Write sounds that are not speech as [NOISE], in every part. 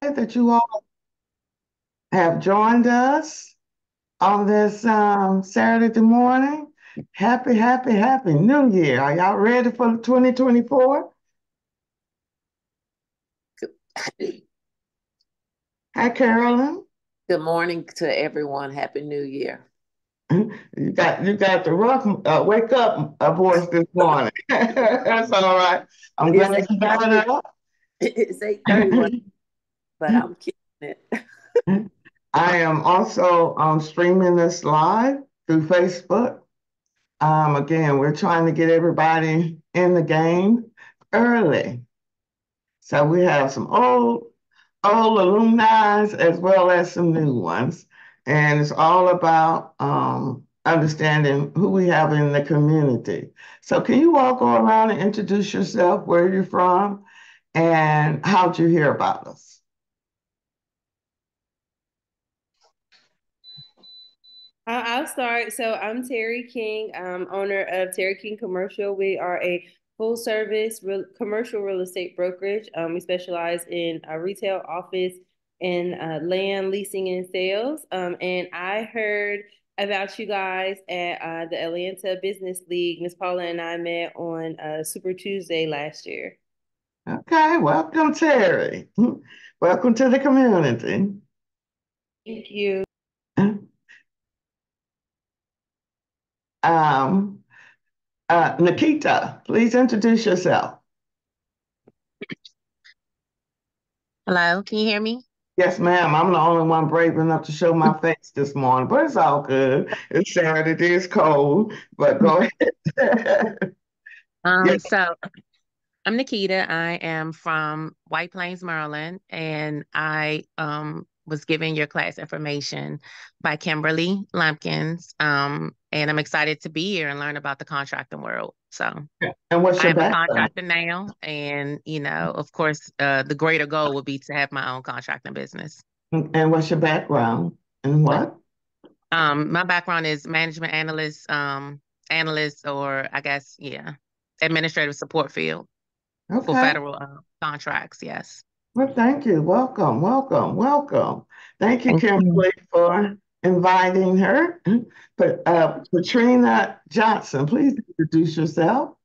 That you all have joined us on this um, Saturday morning. Happy, happy, happy New Year. Are y'all ready for 2024? Hi, Carolyn. Good morning to everyone. Happy New Year. You got you got the rough uh, wake up uh, voice this morning. [LAUGHS] That's all right. I'm glad you got it up. [LAUGHS] It's 8:31, but I'm keeping it. I am also um, streaming this live through Facebook. Um, again, we're trying to get everybody in the game early. So we have some old, old alumni as well as some new ones. And it's all about um, understanding who we have in the community. So can you all go around and introduce yourself, where you're from, and how'd you hear about us? Uh, I'll start. So I'm Terry King, um, owner of Terry King Commercial. We are a full service commercial real estate brokerage. Um, we specialize in uh, retail, office, and uh, land leasing and sales. Um, and I heard about you guys at uh, the Atlanta Business League. Miss Paula and I met on uh, Super Tuesday last year. Okay, welcome, Terry. Welcome to the community. Thank you. Um, uh, Nikita, please introduce yourself. Hello, can you hear me? Yes, ma'am. I'm the only one brave enough to show my [LAUGHS] face this morning, but it's all good. It's Saturday, it is cold, but go [LAUGHS] ahead. [LAUGHS] Um, Yes. so I'm Nikita. I am from White Plains, Maryland, and I um was given your class information by Kimberly Lumpkins. Um, and I'm excited to be here and learn about the contracting world. So And what's your I your am a background? contractor now, and you know, of course, uh, the greater goal would be to have my own contracting business. And what's your background? And what? Um, my background is management analyst, um, analyst, or I guess, yeah, administrative support field for federal uh, contracts. Yes. Well, thank you. Welcome, welcome, welcome. Thank you, Thank you. Kimberly, for inviting her. [CLEARS THROAT] But uh, Katrina Johnson, please introduce yourself.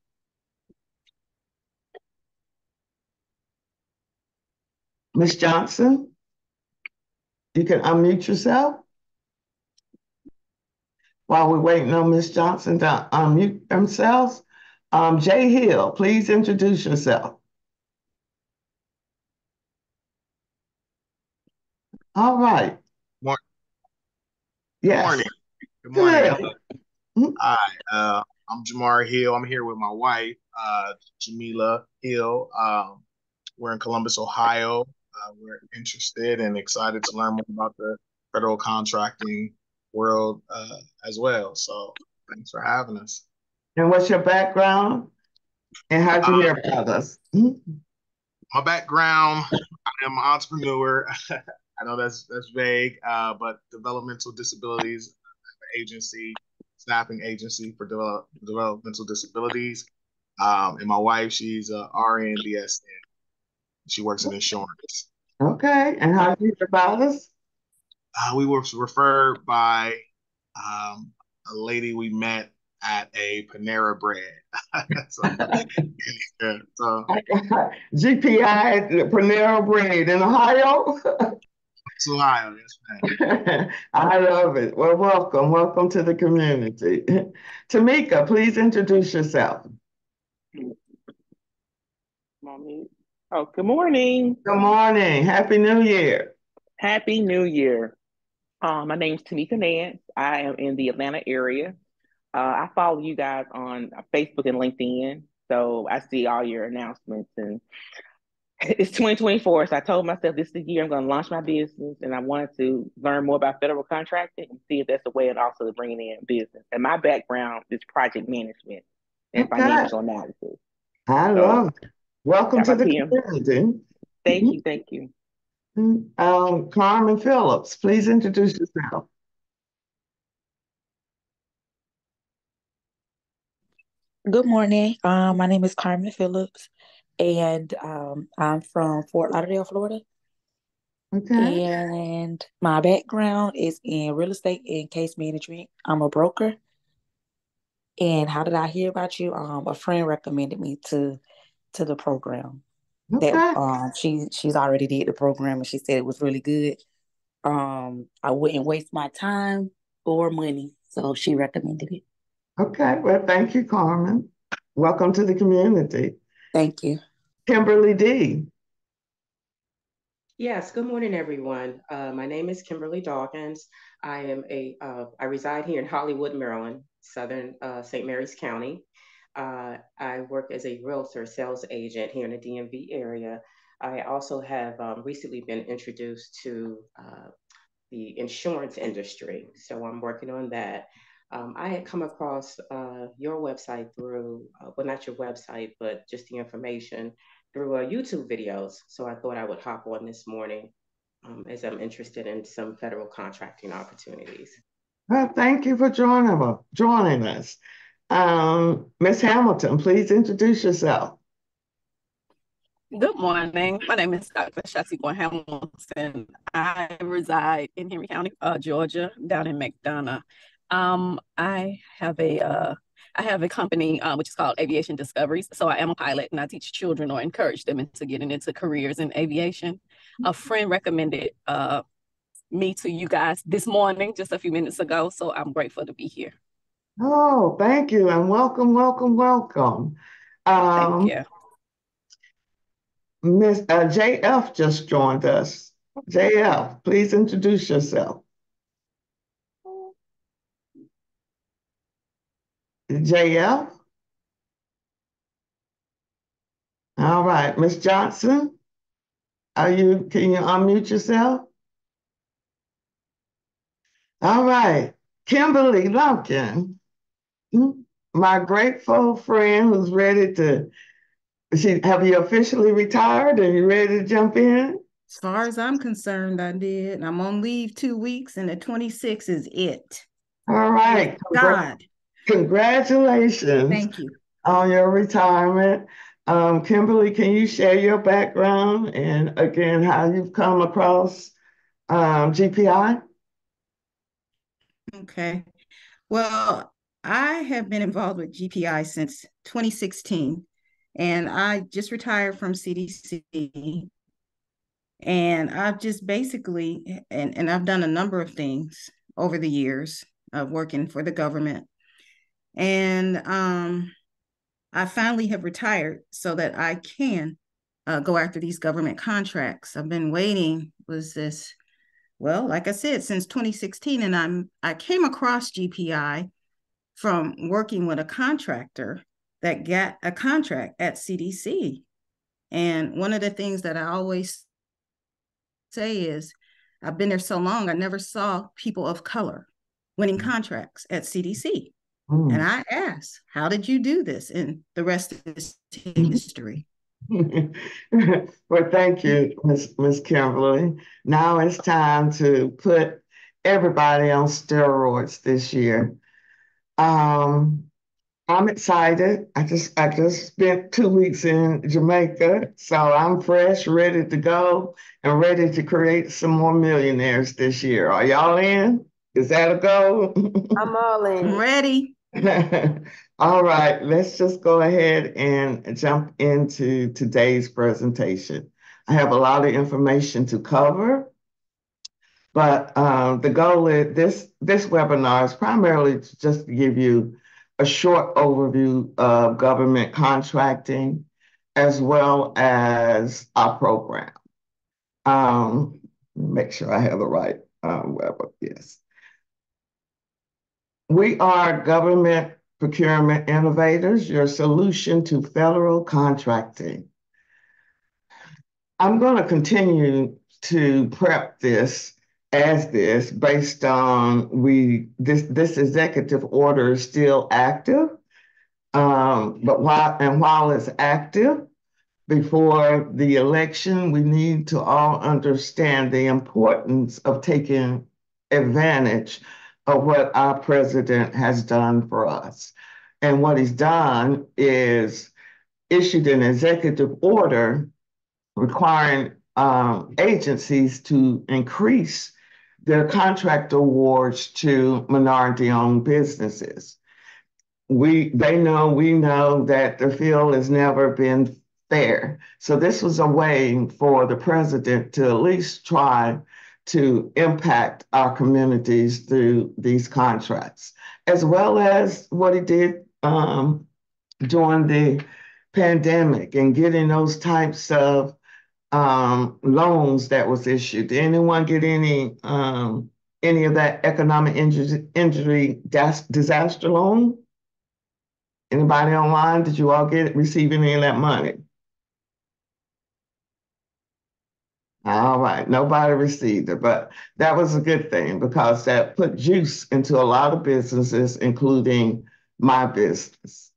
Miss Johnson, you can unmute yourself while we're waiting on Miss Johnson to unmute themselves. Um, Jay Hill, please introduce yourself. All right. Mor- Yes. Morning. Good morning. Good. Mhm. Hi, uh, I'm Jamar Hill. I'm here with my wife, uh, Jamila Hill. Um, we're in Columbus, Ohio. Uh, we're interested and excited to learn more about the federal contracting world uh, as well. So thanks for having us. And what's your background? And how'd you Uh, hear about us? My background, I am an entrepreneur. [LAUGHS] I know that's that's vague, uh, but developmental disabilities agency, staffing agency for develop, developmental disabilities. Um, and my wife, she's a RN BSN. She works in insurance. Okay, and how'd you hear about us? Uh, we were referred by um, a lady we met at a Panera Bread. [LAUGHS] so, yeah, so [LAUGHS] GPI Panera Bread in Ohio. it's Ohio, yes, ma'am. [LAUGHS] I love it. Well, welcome, welcome to the community. Tamika, please introduce yourself. Mommy. Oh, good morning. Good morning. Happy New Year. Happy New Year. Um, my name's Tamika Nance. I am in the Atlanta area. Uh, I follow you guys on Facebook and LinkedIn. So I see all your announcements and [LAUGHS] it's 2024. So I told myself this is the year I'm going to launch my business and I wanted to learn more about federal contracting and see if that's a way and also to bringing in business. And my background is project management and Okay. financial analysis. I So, love it. Welcome to the PM. community. Thank you. Thank you. Um, Carmen Phillips, please introduce yourself. Good morning. Um, my name is Carmen Phillips. and um, I'm from Fort Lauderdale, Florida. Okay. And my background is in real estate and case management. I'm a broker. And how did I hear about you? Um, a friend recommended me to to the program. Okay. That um she she's already did the program and she said it was really good. Um, I wouldn't waste my time or money, so she recommended it. Okay. Well, thank you, Carmen. Welcome to the community. Thank you. Kimberly D. Yes, good morning, everyone. Uh, my name is Kimberly Dawkins. I am a, uh, I reside here in Hollywood, Maryland, Southern uh, St. Mary's County. Uh, I work as a realtor sales agent here in the DMV area. I also have um, recently been introduced to uh, the insurance industry, so I'm working on that. Um, I had come across uh, your website through, well, not your website, but just the information through uh, YouTube videos. So I thought I would hop on this morning um, as I'm interested in some federal contracting opportunities. Well, thank you for joining us. Joining us, um, Ms. Hamilton. Please introduce yourself. Good morning. My name is Dr. Shatiqua Hamilton. I reside in Henry County, uh, Georgia, down in McDonough. Um, I have a uh, I have a company uh, which is called Aviation Discoveries. So I am a pilot and I teach children or encourage them into getting into careers in aviation. A friend recommended uh, me to you guys this morning, just a few minutes ago. So I'm grateful to be here. Oh, thank you and welcome, welcome, welcome. Um, thank you. Miss uh, JF just joined us. JF, please introduce yourself. JF? All right, Miss Johnson, are you, can you unmute yourself? All right, Kimberly Lumpkin, my grateful friend who's ready to, she, have you officially retired and you ready to jump in? As far as I'm concerned, I did. I'm on leave two weeks and the 26th is it. All right. God. Congratulations. Thank you. On your retirement. Um, Kimberly, can you share your background and again how you've come across um, GPI? Okay. Well, I have been involved with GPI since 2016, and I just retired from CDC. And I've just basically, and, and I've done a number of things over the years of working for the government. And um, I finally have retired so that I can uh, go after these government contracts. I've been waiting, was this, well, like I said, since 2016, and I'm I came across GPI from working with a contractor that got a contract at CDC. And one of the things that I always say is, I've been there so long, I never saw people of color winning contracts at CDC. Mm. And I asked, how did you do this? And the rest is history. [LAUGHS] well, thank you, Ms. Ms. Kimberly. Now it's time to put everybody on steroids this year. Um, I'm excited. I just I just spent two weeks in Jamaica, so I'm fresh, ready to go, and ready to create some more millionaires this year. Are y'all in? Is that a goal? I'm all in. I'm ready. [LAUGHS] All right, let's just go ahead and jump into today's presentation. I have a lot of information to cover, but um, the goal is this, this webinar is primarily to just to give you a short overview of government contracting as well as our program. Um, make sure I have the right uh, web, yes. We are government procurement innovators, your solution to federal contracting. I'm going to continue to prep this as this based on we this this executive order is still active. Um, but while and while it's active, before the election, we need to all understand the importance of taking advantage of what our president has done for us. And what he's done is issued an executive order requiring um, agencies to increase their contract awards to minority-owned businesses. We, they know, we know that the field has never been fair. So this was a way for the president to at least try to impact our communities through these contracts, as well as what he did um, during the pandemic and getting those types of um, loans that was issued. Did anyone get any um, any of that economic injury, injury disaster loan? Anybody online? Did you all get receive any of that money? All right, nobody received it, but that was a good thing because that put juice into a lot of businesses, including my business.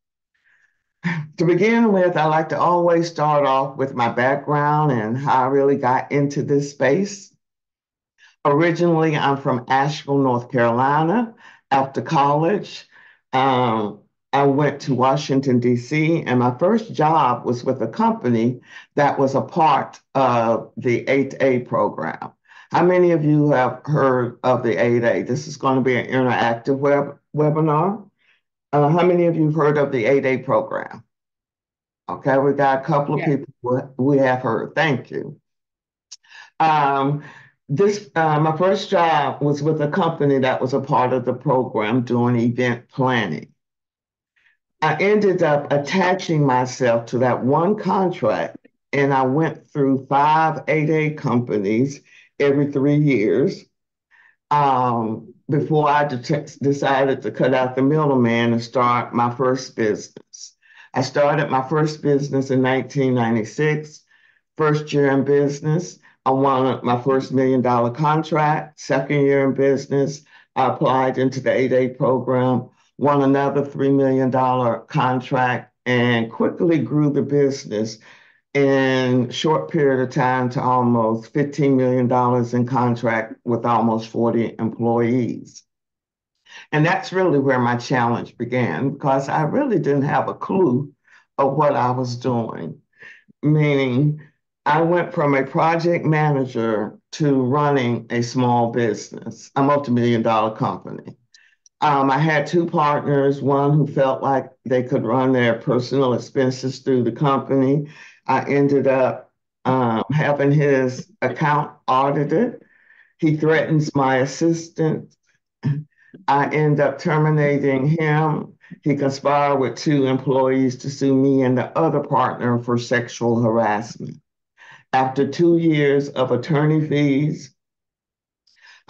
To begin with, I like to always start off with my background and how I really got into this space. Originally, I'm from Asheville, North Carolina. After college, um, I went to Washington, D.C., and my first job was with a company that was a part of the 8A program. How many of you have heard of the 8A? This is going to be an interactive web webinar. Uh, how many of you have heard of the 8A program? Okay, we got a couple of yeah. people we have heard. Thank you. Um, this uh, my first job was with a company that was a part of the program doing event planning. I ended up attaching myself to that one contract, and I went through five 8A companies every three years um, before I de- decided to cut out the middleman and start my first business. I started my first business in 1996, first year in business. I won my first million dollar contract, second year in business. I applied into the 8A program won another $3 million contract and quickly grew the business in short period of time to almost $15 million in contract with almost 40 employees. And that's really where my challenge began because I really didn't have a clue of what I was doing. Meaning, I went from a project manager to running a small business, a multi-million dollar company. Um, I had two partners, one who felt like they could run their personal expenses through the company. I ended up um, having his account audited. He threatens my assistant. I end up terminating him. He conspired with two employees to sue me and the other partner for sexual harassment. After two years of attorney fees,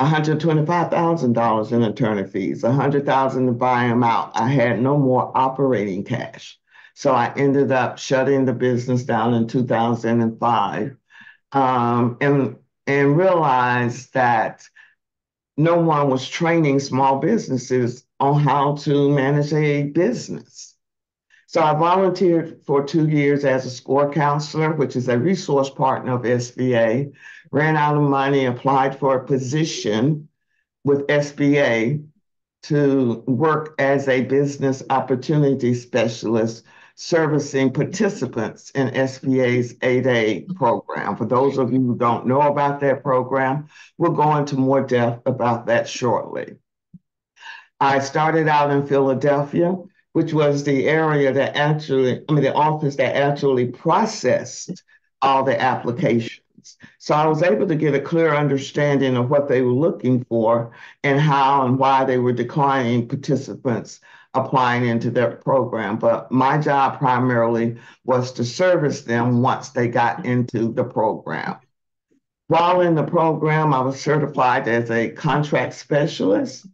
$125,000 in attorney fees, $100,000 to buy him out. I had no more operating cash. So I ended up shutting the business down in 2005 um, and, and realized that no one was training small businesses on how to manage a business. So I volunteered for two years as a SCORE counselor, which is a resource partner of SBA, ran out of money, applied for a position with SBA to work as a business opportunity specialist servicing participants in SBA's 8A program. For those of you who don't know about that program, we'll go into more depth about that shortly. I started out in Philadelphia which was the area that actually, I mean, the office that actually processed all the applications. So I was able to get a clear understanding of what they were looking for and how and why they were declining participants applying into their program. But my job primarily was to service them once they got into the program. While in the program, I was certified as a contract specialist.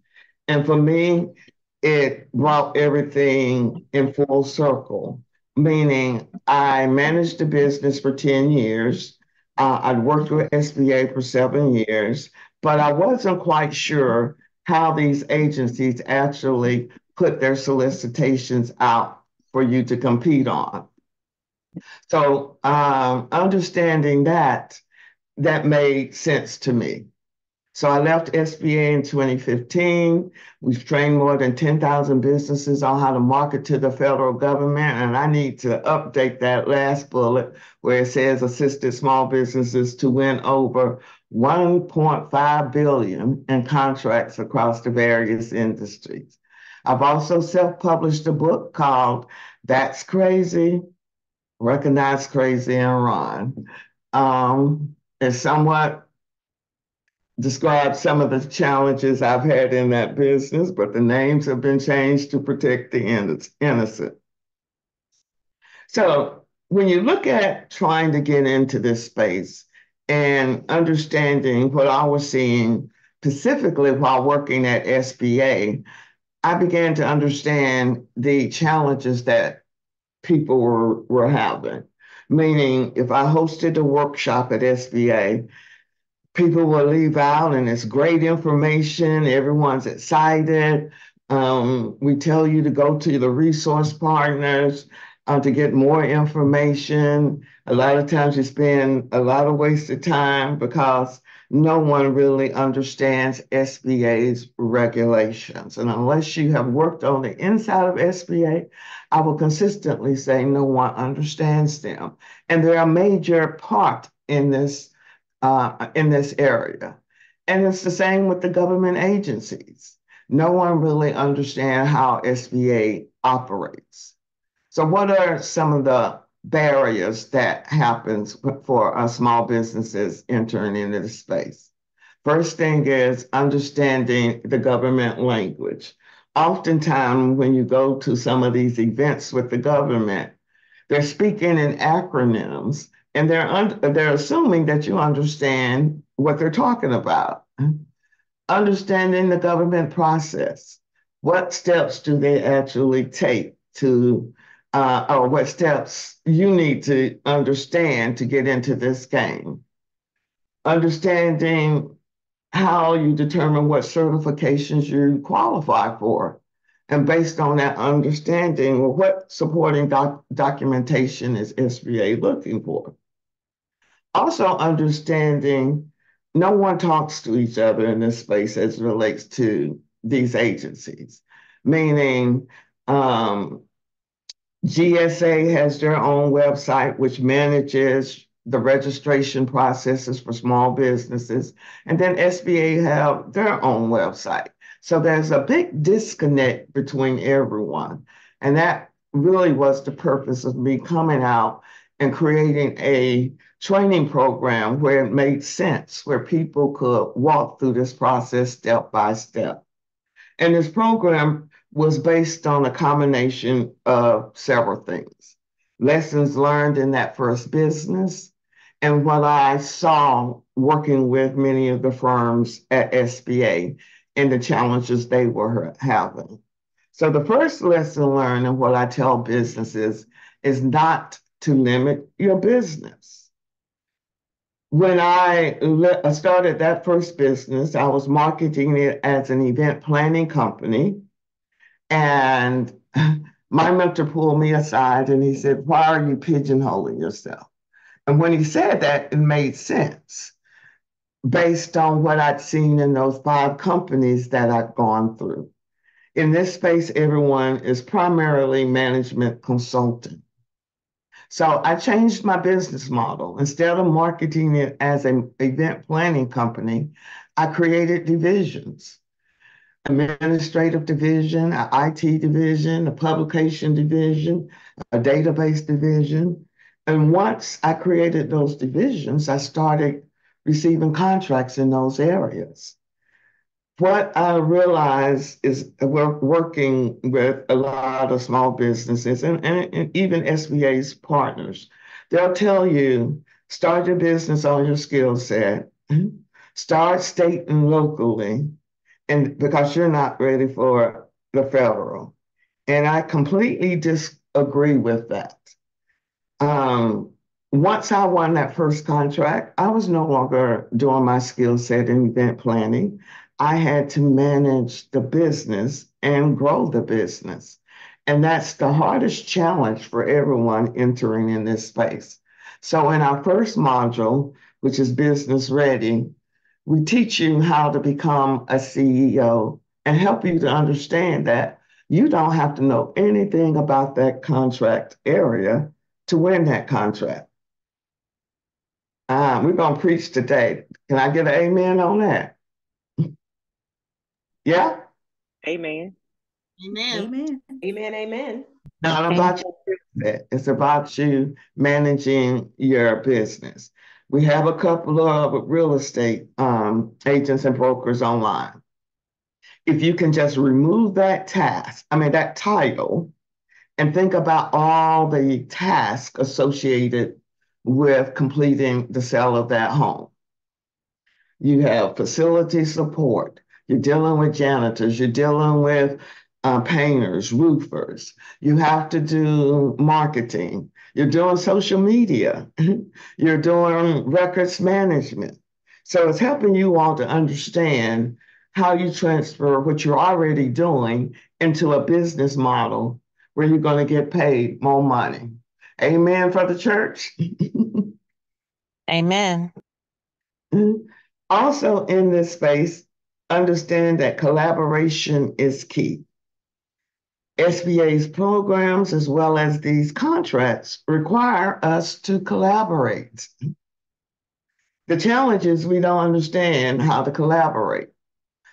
And for me, it brought everything in full circle, meaning I managed the business for 10 years. Uh, I'd worked with SBA for seven years, but I wasn't quite sure how these agencies actually put their solicitations out for you to compete on. So um, understanding that, that made sense to me. So I left SBA in 2015. We've trained more than 10,000 businesses on how to market to the federal government. And I need to update that last bullet where it says assisted small businesses to win over 1.5 billion in contracts across the various industries. I've also self-published a book called That's Crazy, Recognize Crazy and Run. Um, it's somewhat describe some of the challenges I've had in that business, but the names have been changed to protect the innocent. So when you look at trying to get into this space and understanding what I was seeing specifically while working at SBA, I began to understand the challenges that people were, were having. Meaning, if I hosted a workshop at SBA, people will leave out and it's great information. Everyone's excited. Um, we tell you to go to the resource partners uh, to get more information. A lot of times you spend a lot of wasted time because no one really understands SBA's regulations. And unless you have worked on the inside of SBA, I will consistently say no one understands them. And they're a major part in this uh, in this area. And it's the same with the government agencies. No one really understands how SBA operates. So what are some of the barriers that happens for uh, small businesses entering into the space? First thing is understanding the government language. Oftentimes, when you go to some of these events with the government, they're speaking in acronyms and they're un- they're assuming that you understand what they're talking about. Understanding the government process. What steps do they actually take to, uh, or what steps you need to understand to get into this game? Understanding how you determine what certifications you qualify for. And based on that understanding, what supporting doc- documentation is SBA looking for? Also understanding no one talks to each other in this space as relates to these agencies, meaning um, GSA has their own website, which manages the registration processes for small businesses, and then SBA have their own website. So there's a big disconnect between everyone. And that really was the purpose of me coming out and creating a training program where it made sense, where people could walk through this process step by step. And this program was based on a combination of several things lessons learned in that first business, and what I saw working with many of the firms at SBA and the challenges they were having. So, the first lesson learned, and what I tell businesses, is not to limit your business. When I uh, started that first business, I was marketing it as an event planning company. And [LAUGHS] my mentor pulled me aside and he said, Why are you pigeonholing yourself? And when he said that, it made sense based on what I'd seen in those five companies that I'd gone through. In this space, everyone is primarily management consultant. So I changed my business model. Instead of marketing it as an event planning company, I created divisions administrative division, an IT division, a publication division, a database division. And once I created those divisions, I started receiving contracts in those areas what I realize is we're working with a lot of small businesses and, and, and, even SBA's partners. They'll tell you start your business on your skill set, start state and locally, and because you're not ready for the federal. And I completely disagree with that. Um, once I won that first contract, I was no longer doing my skill set in event planning. I had to manage the business and grow the business. And that's the hardest challenge for everyone entering in this space. So, in our first module, which is business ready, We teach you how to become a CEO and help you to understand that you don't have to know anything about that contract area to win that contract. Uh, we're going to preach today. Can I get an amen on that? Yeah? Amen. Amen. Amen. Amen. Amen. Not about your business. It's about you managing your business. We have a couple of real estate um, agents and brokers online. If you can just remove that task, I mean, that title, and think about all the tasks associated with completing the sale of that home. You have facility support. You're dealing with janitors. You're dealing with uh, painters, roofers. You have to do marketing. You're doing social media. [LAUGHS] You're doing records management. So it's helping you all to understand how you transfer what you're already doing into a business model where you're going to get paid more money. Amen for the church. [LAUGHS] Amen. Also, in this space, understand that collaboration is key. SBA's programs, as well as these contracts, require us to collaborate. The challenge is we don't understand how to collaborate.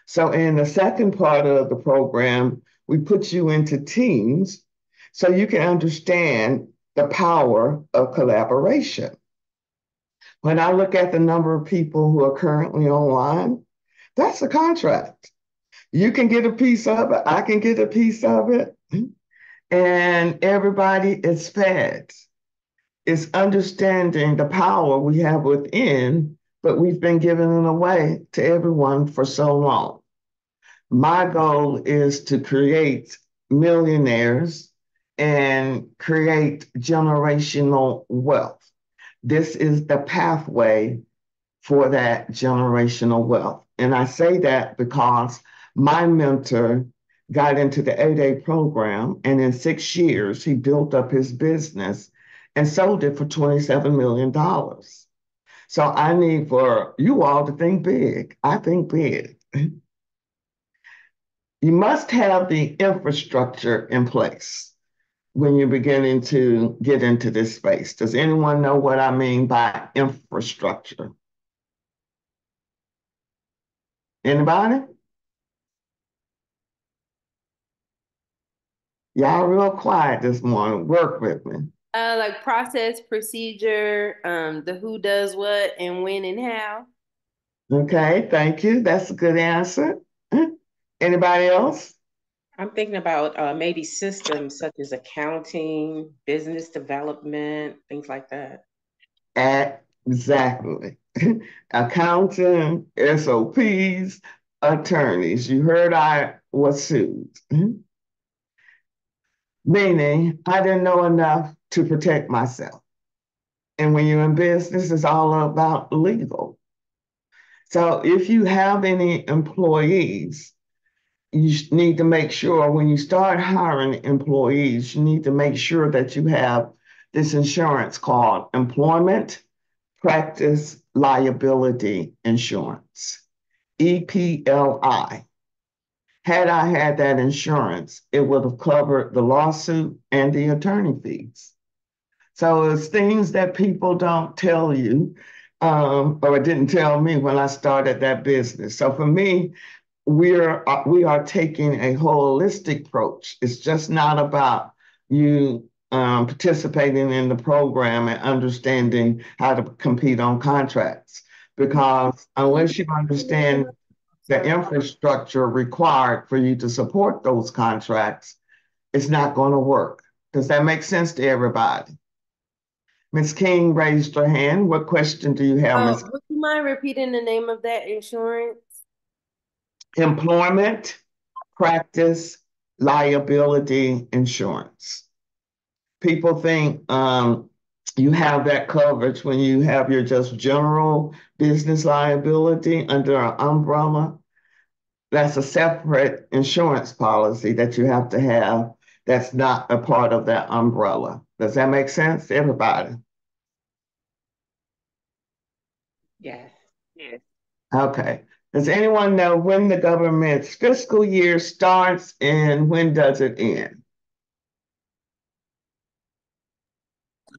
So, in the second part of the program, we put you into teams so you can understand the power of collaboration. When I look at the number of people who are currently online, that's a contract. You can get a piece of it, I can get a piece of it, and everybody is fed. It's understanding the power we have within, but we've been giving it away to everyone for so long. My goal is to create millionaires and create generational wealth. This is the pathway for that generational wealth. And I say that because my mentor got into the 8A program, and in six years, he built up his business and sold it for $27 million. So I need for you all to think big. I think big. you must have the infrastructure in place when you're beginning to get into this space. Does anyone know what I mean by infrastructure? Anybody? Y'all real quiet this morning. Work with me. Uh, like process, procedure, um, the who does what and when and how. Okay, thank you. That's a good answer. Anybody else? I'm thinking about uh, maybe systems such as accounting, business development, things like that. Exactly. [LAUGHS] Accounting, SOPs, attorneys. You heard I was sued. [LAUGHS] Meaning, I didn't know enough to protect myself. And when you're in business, it's all about legal. So if you have any employees, you need to make sure when you start hiring employees, you need to make sure that you have this insurance called employment practice liability insurance, EPLI. Had I had that insurance, it would have covered the lawsuit and the attorney fees. So it's things that people don't tell you, um, or didn't tell me when I started that business. So for me, we're uh, we are taking a holistic approach. It's just not about you um, participating in the program and understanding how to compete on contracts. Because unless you understand the infrastructure required for you to support those contracts, it's not going to work. Does that make sense to everybody? Ms. King raised her hand. What question do you have, Uh, Ms. would you mind repeating the name of that insurance? Employment Practice Liability Insurance. People think um, you have that coverage when you have your just general business liability under an umbrella. That's a separate insurance policy that you have to have that's not a part of that umbrella. Does that make sense to everybody? Yes. Yes. Okay. Does anyone know when the government's fiscal year starts and when does it end?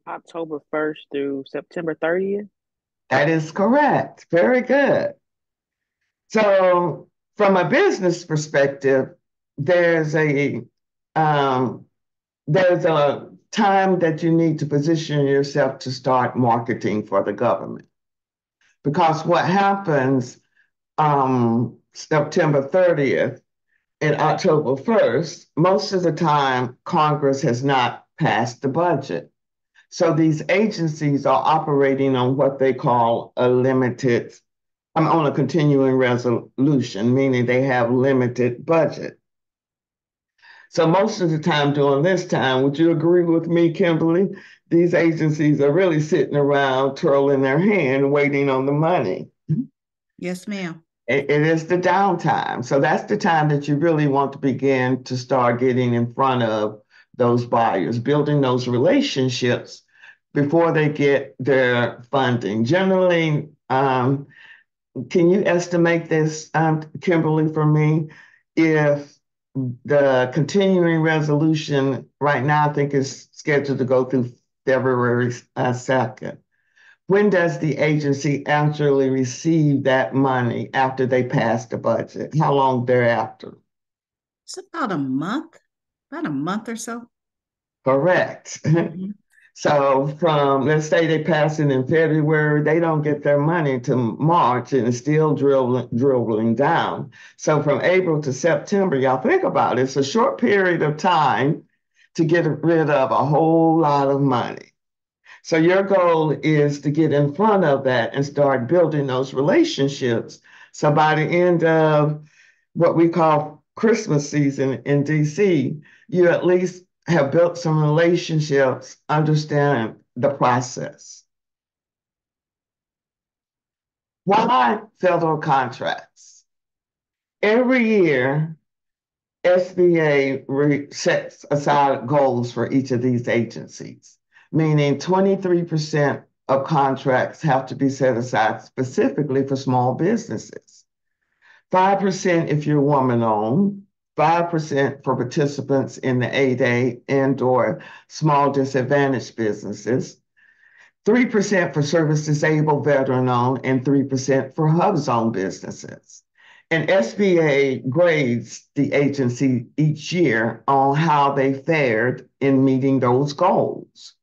October 1st through September 30th. That is correct. Very good. So, from a business perspective, there's a um, there's a time that you need to position yourself to start marketing for the government. Because what happens um, September 30th and October 1st, most of the time Congress has not passed the budget. So these agencies are operating on what they call a limited, I'm on a continuing resolution, meaning they have limited budget. So most of the time during this time, would you agree with me, Kimberly? These agencies are really sitting around twirling their hand, waiting on the money. Yes, ma'am. It, it is the downtime. So that's the time that you really want to begin to start getting in front of those buyers, building those relationships before they get their funding. Generally, um, can you estimate this, um, Kimberly, for me? If the continuing resolution right now, I think is scheduled to go through February uh, 2nd. When does the agency actually receive that money after they pass the budget? How long thereafter? It's about a month, about a month or so. Correct. Mm-hmm. So from, let's say they pass it in February, they don't get their money to March and it's still dribbling, dribbling down. So from April to September, y'all think about it, it's a short period of time to get rid of a whole lot of money. So your goal is to get in front of that and start building those relationships. So by the end of what we call Christmas season in DC, you at least have built some relationships, understand the process. Why federal contracts? Every year, SBA sets aside goals for each of these agencies, meaning 23% of contracts have to be set aside specifically for small businesses. 5% if you're woman owned, 5% for participants in the 8A and or small disadvantaged businesses, 3% for service disabled veteran owned, and 3% for hub zone businesses. And SBA grades the agency each year on how they fared in meeting those goals.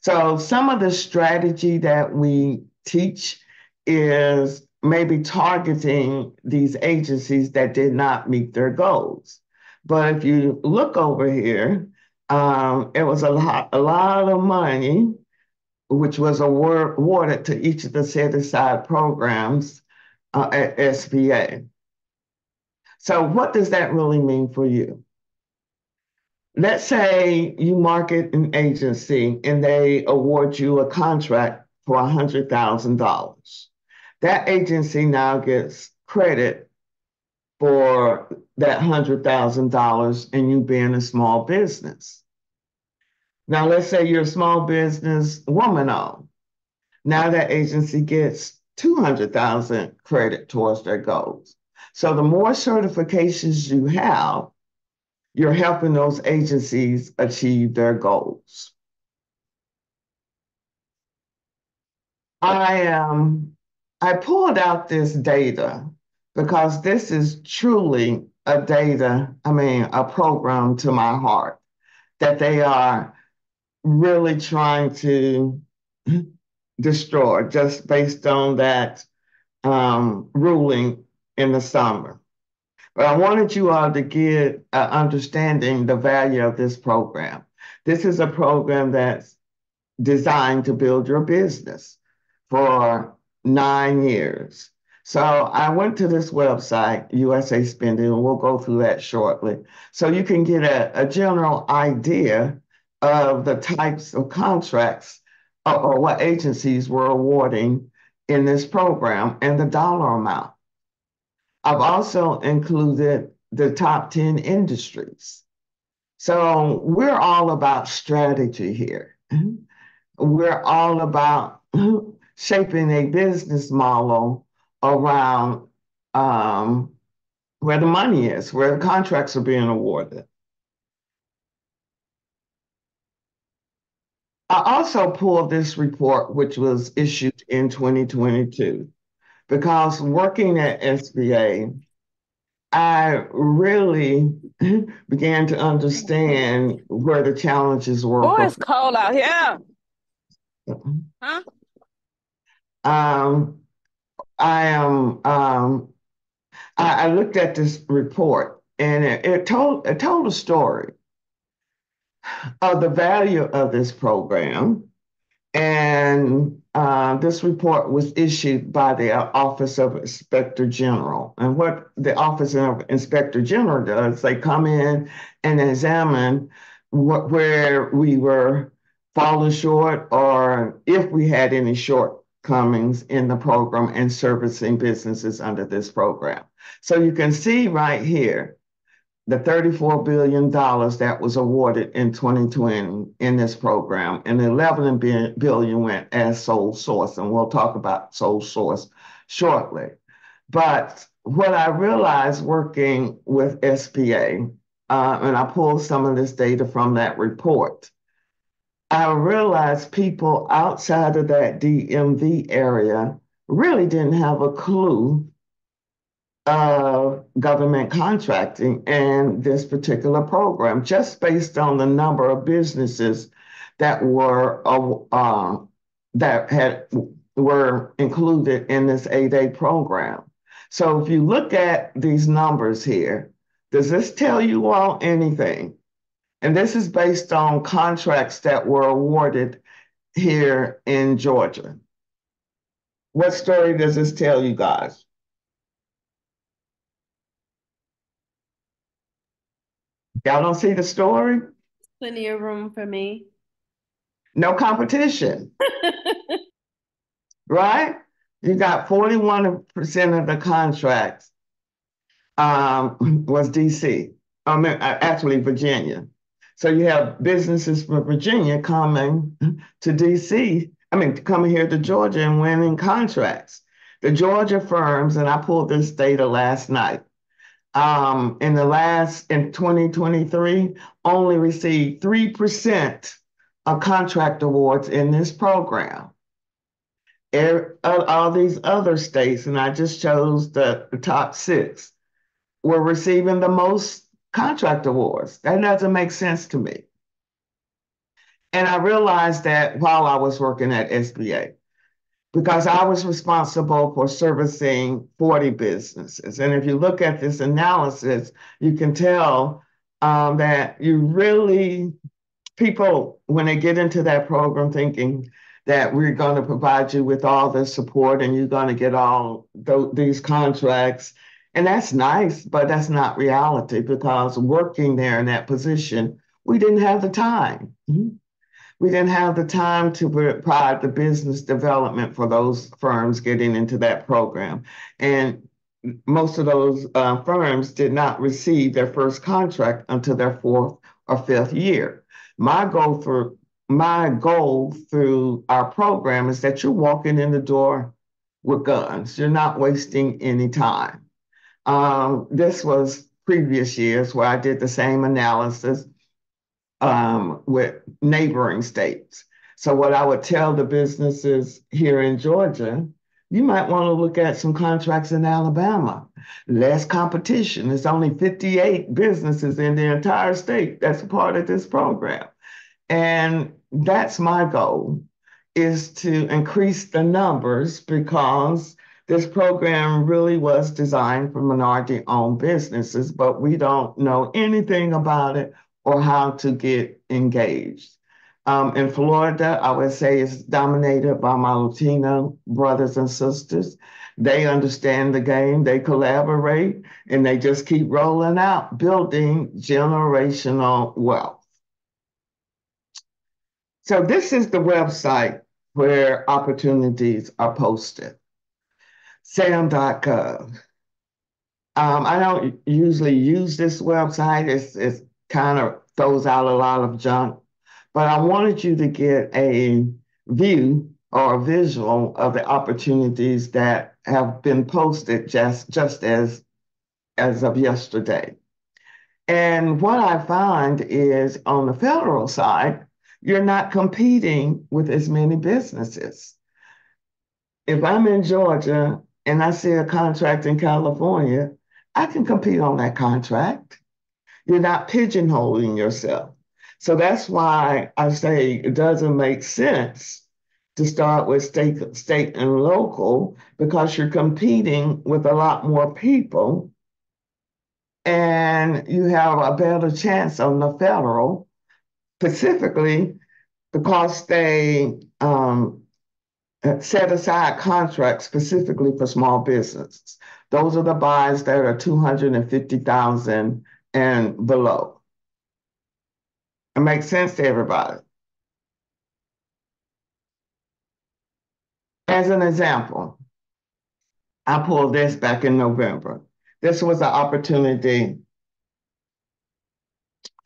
So some of the strategy that we teach is maybe targeting these agencies that did not meet their goals. But if you look over here, um, it was a lot, a lot of money, which was awarded to each of the set aside programs uh, at SBA. So, what does that really mean for you? Let's say you market an agency and they award you a contract for $100,000 that agency now gets credit for that $100,000 and you being a small business. Now, let's say you're a small business woman owned. Now that agency gets 200,000 credit towards their goals. So the more certifications you have, you're helping those agencies achieve their goals. I am I pulled out this data because this is truly a data, I mean, a program to my heart that they are really trying to destroy just based on that um, ruling in the summer. But I wanted you all to get uh, understanding the value of this program. This is a program that's designed to build your business for nine years. So I went to this website, USA Spending, and we'll go through that shortly. So you can get a, a general idea of the types of contracts or, or what agencies were awarding in this program and the dollar amount. I've also included the top 10 industries. So we're all about strategy here. We're all about shaping a business model around um, where the money is, where the contracts are being awarded. I also pulled this report, which was issued in 2022, because working at SBA, I really [LAUGHS] began to understand where the challenges were. For- it's cold out here. Huh? Um, I am, um, I, I looked at this report and it, it told, it told a story of the value of this program. And uh, this report was issued by the Office of Inspector General. And what the Office of Inspector General does, they come in and examine what, where we were falling short or if we had any shortcomings in the program and servicing businesses under this program. So you can see right here, the $34 billion that was awarded in 2020 in this program, and 11 billion went as sole source, and we'll talk about sole source shortly. But what I realized working with SBA, uh, and I pulled some of this data from that report, I realized people outside of that DMV area really didn't have a clue of government contracting and this particular program, just based on the number of businesses that were uh, that had were included in this 8A program. So if you look at these numbers here, does this tell you all anything? And this is based on contracts that were awarded here in Georgia. What story does this tell you guys? Y'all don't see the story? Plenty of room for me. No competition. [LAUGHS] right? You got 41% of the contracts um, [LAUGHS] was DC. I mean, actually Virginia. So you have businesses from Virginia coming to DC, I mean, coming here to Georgia and winning contracts. The Georgia firms, and I pulled this data last night, um, in the last, in 2023, only received 3% of contract awards in this program. All these other states, and I just chose the, the top six, were receiving the most contract awards. That doesn't make sense to me. And I realized that while I was working at SBA because I was responsible for servicing 40 businesses. And if you look at this analysis, you can tell um, that you really, people, when they get into that program thinking that we're going to provide you with all the support and you're going to get all th these contracts. And that's nice, but that's not reality because working there in that position, we didn't have the time. Mm -hmm we didn't have the time to provide the business development for those firms getting into that program. And most of those uh, firms did not receive their first contract until their fourth or fifth year. My goal for my goal through our program is that you're walking in the door with guns. You're not wasting any time. Um, this was previous years where I did the same analysis um, with neighboring states. So what I would tell the businesses here in Georgia, you might want to look at some contracts in Alabama. Less competition. There's only 58 businesses in the entire state that's a part of this program. And that's my goal is to increase the numbers because this program really was designed for minority owned businesses, but we don't know anything about it or how to get engaged. Um, in Florida, I would say it's dominated by my Latino brothers and sisters. They understand the game, they collaborate, and they just keep rolling out, building generational wealth. So this is the website where opportunities are posted, sam.gov. Um, I don't usually use this website. It's, it's kind of throws out a lot of junk. But I wanted you to get a view or a visual of the opportunities that have been posted just, just as, as of yesterday. And what I find is on the federal side, you're not competing with as many businesses. If I'm in Georgia and I see a contract in California, I can compete on that contract. You're not pigeonholing yourself. So that's why I say it doesn't make sense to start with state, state and local because you're competing with a lot more people and you have a better chance on the federal, specifically because they um, set aside contracts specifically for small businesses. Those are the buys that are 250,000 and below. It makes sense to everybody. As an example, I pulled this back in November. This was an opportunity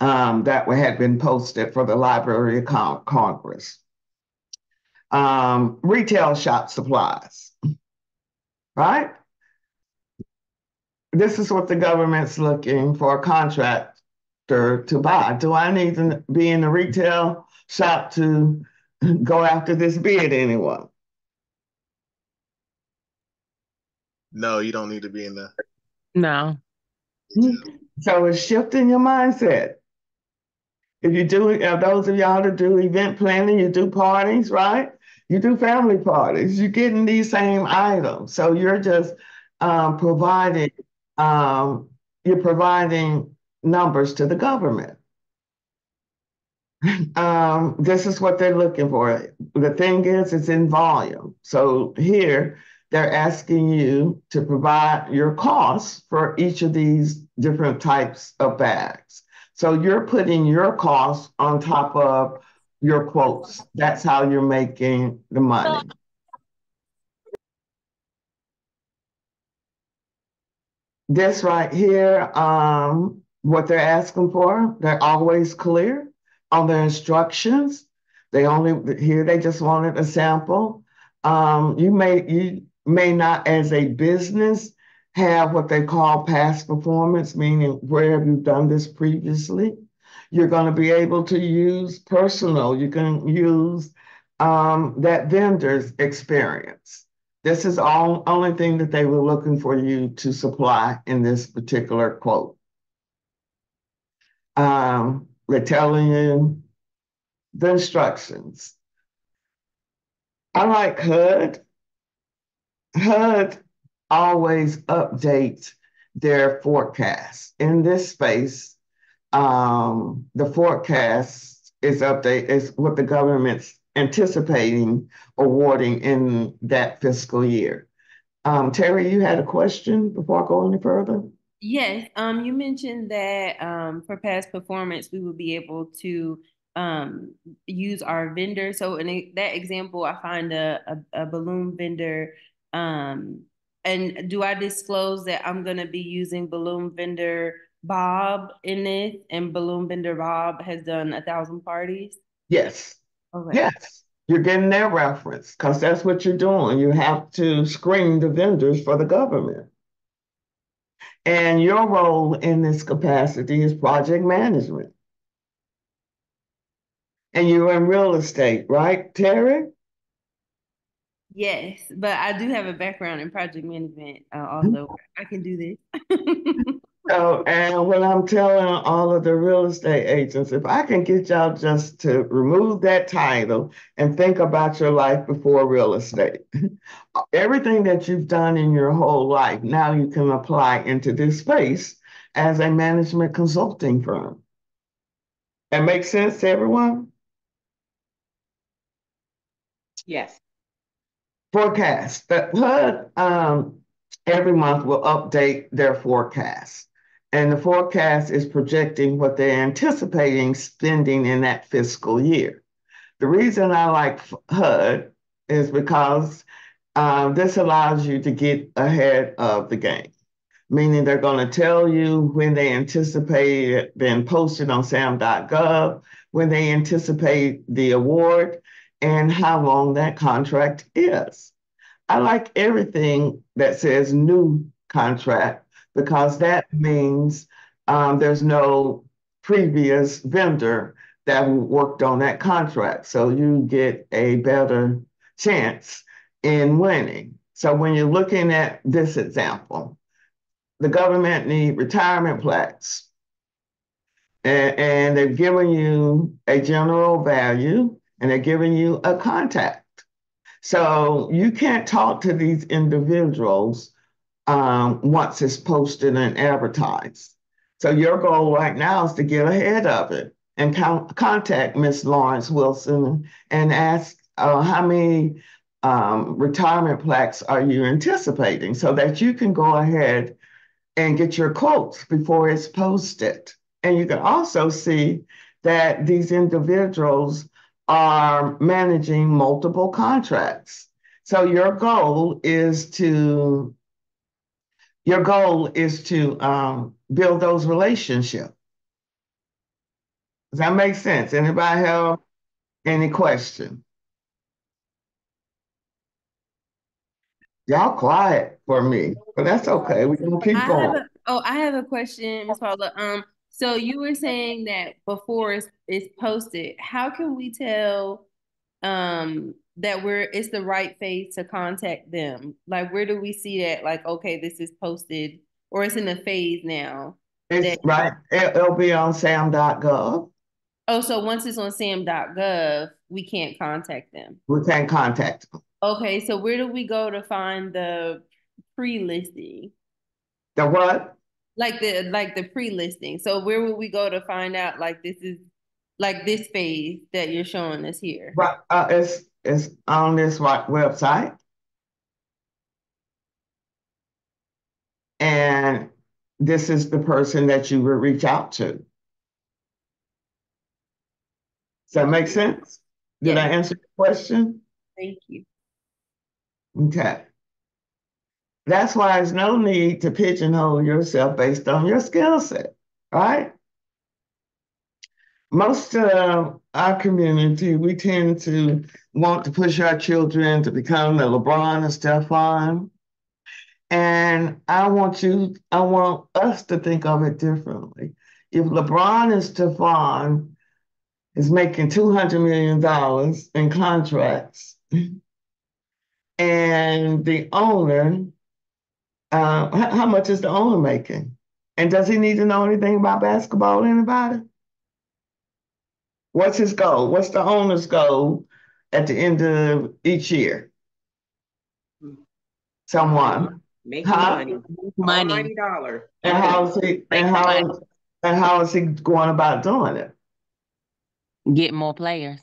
um, that had been posted for the Library of Congress. Um, retail shop supplies, right? This is what the government's looking for a contractor to buy. Do I need to be in the retail shop to go after this bid, anyone? No, you don't need to be in the. No. So it's shifting your mindset. If you do, uh, those of y'all that do event planning, you do parties, right? You do family parties. You're getting these same items. So you're just um, providing, um, you're providing numbers to the government. [LAUGHS] um, this is what they're looking for. The thing is, it's in volume. So here, they're asking you to provide your costs for each of these different types of bags. So you're putting your costs on top of your quotes. That's how you're making the money. This right here, um, what they're asking for, they're always clear on their instructions. They only here they just wanted a sample. Um, you may you may not, as a business, have what they call past performance, meaning where have you done this previously? You're going to be able to use personal, you can use um, that vendor's experience. This is all only thing that they were looking for you to supply in this particular quote. Um, they're telling you the instructions. I like HUD. HUD always updates their forecast. In this space, um, the forecast is update is what the government's anticipating awarding in that fiscal year. Um, Terry, you had a question before I go any further? Yes, um, you mentioned that um, for past performance, we would be able to um, use our vendor. So in that example, I find a, a, a balloon vendor um, and do I disclose that I'm going to be using balloon vendor Bob in this, and balloon vendor Bob has done a thousand parties? Yes. Okay. Yes. You're getting their reference because that's what you're doing. You have to screen the vendors for the government. And your role in this capacity is project management. And you're in real estate, right, Terry? Yes, but I do have a background in project management uh, also. I can do this. [LAUGHS] so, and when I'm telling all of the real estate agents, if I can get y'all just to remove that title and think about your life before real estate, [LAUGHS] everything that you've done in your whole life, now you can apply into this space as a management consulting firm. That makes sense to everyone? Yes forecast. The HUD um, every month will update their forecast. And the forecast is projecting what they're anticipating spending in that fiscal year. The reason I like HUD is because um, this allows you to get ahead of the game, meaning they're going to tell you when they anticipate it being posted on sam.gov, when they anticipate the award, and how long that contract is. I like everything that says new contract because that means um, there's no previous vendor that worked on that contract. So you get a better chance in winning. So when you're looking at this example, the government need retirement plaques. And, and they've given you a general value and they're giving you a contact. So you can't talk to these individuals um, once it's posted and advertised. So your goal right now is to get ahead of it and con- contact Miss Lawrence Wilson and ask uh, how many um, retirement plaques are you anticipating so that you can go ahead and get your quotes before it's posted. And you can also see that these individuals are managing multiple contracts. So your goal is to your goal is to um, build those relationships. Does that make sense? Anybody have any question? Y'all quiet for me, but that's okay. We can keep I going. a, oh, I have a question, Ms. Paula. Um, so you were saying that before it's, it's posted, how can we tell um that we're it's the right phase to contact them? Like where do we see that? Like, okay, this is posted or it's in the phase now. It's right, it- it'll be on sam.gov. Oh, so once it's on sam.gov, we can't contact them. We can't contact them. Okay, so where do we go to find the pre-listing? The what? Like the like the pre-listing. So where would we go to find out like this is like this phase that you're showing us here? Right, uh, it's, it's on this website. And this is the person that you will reach out to. Does that make sense? Did I answer the question? Thank you. Okay. That's why there's no need to pigeonhole yourself based on your skill set, right? Most of our community, we tend to want to push our children to become the LeBron and Stephon. And I want you, I want us to think of it differently. If LeBron and Stephon is making $200 million in contracts, and the owner, uh, how much is the owner making? And does he need to know anything about basketball? Anybody? What's his goal? What's the owner's goal at the end of each year? Someone. Making Huh? money. Money. Almighty dollar. And how is he and how money. and how is he going about doing it? Get more players.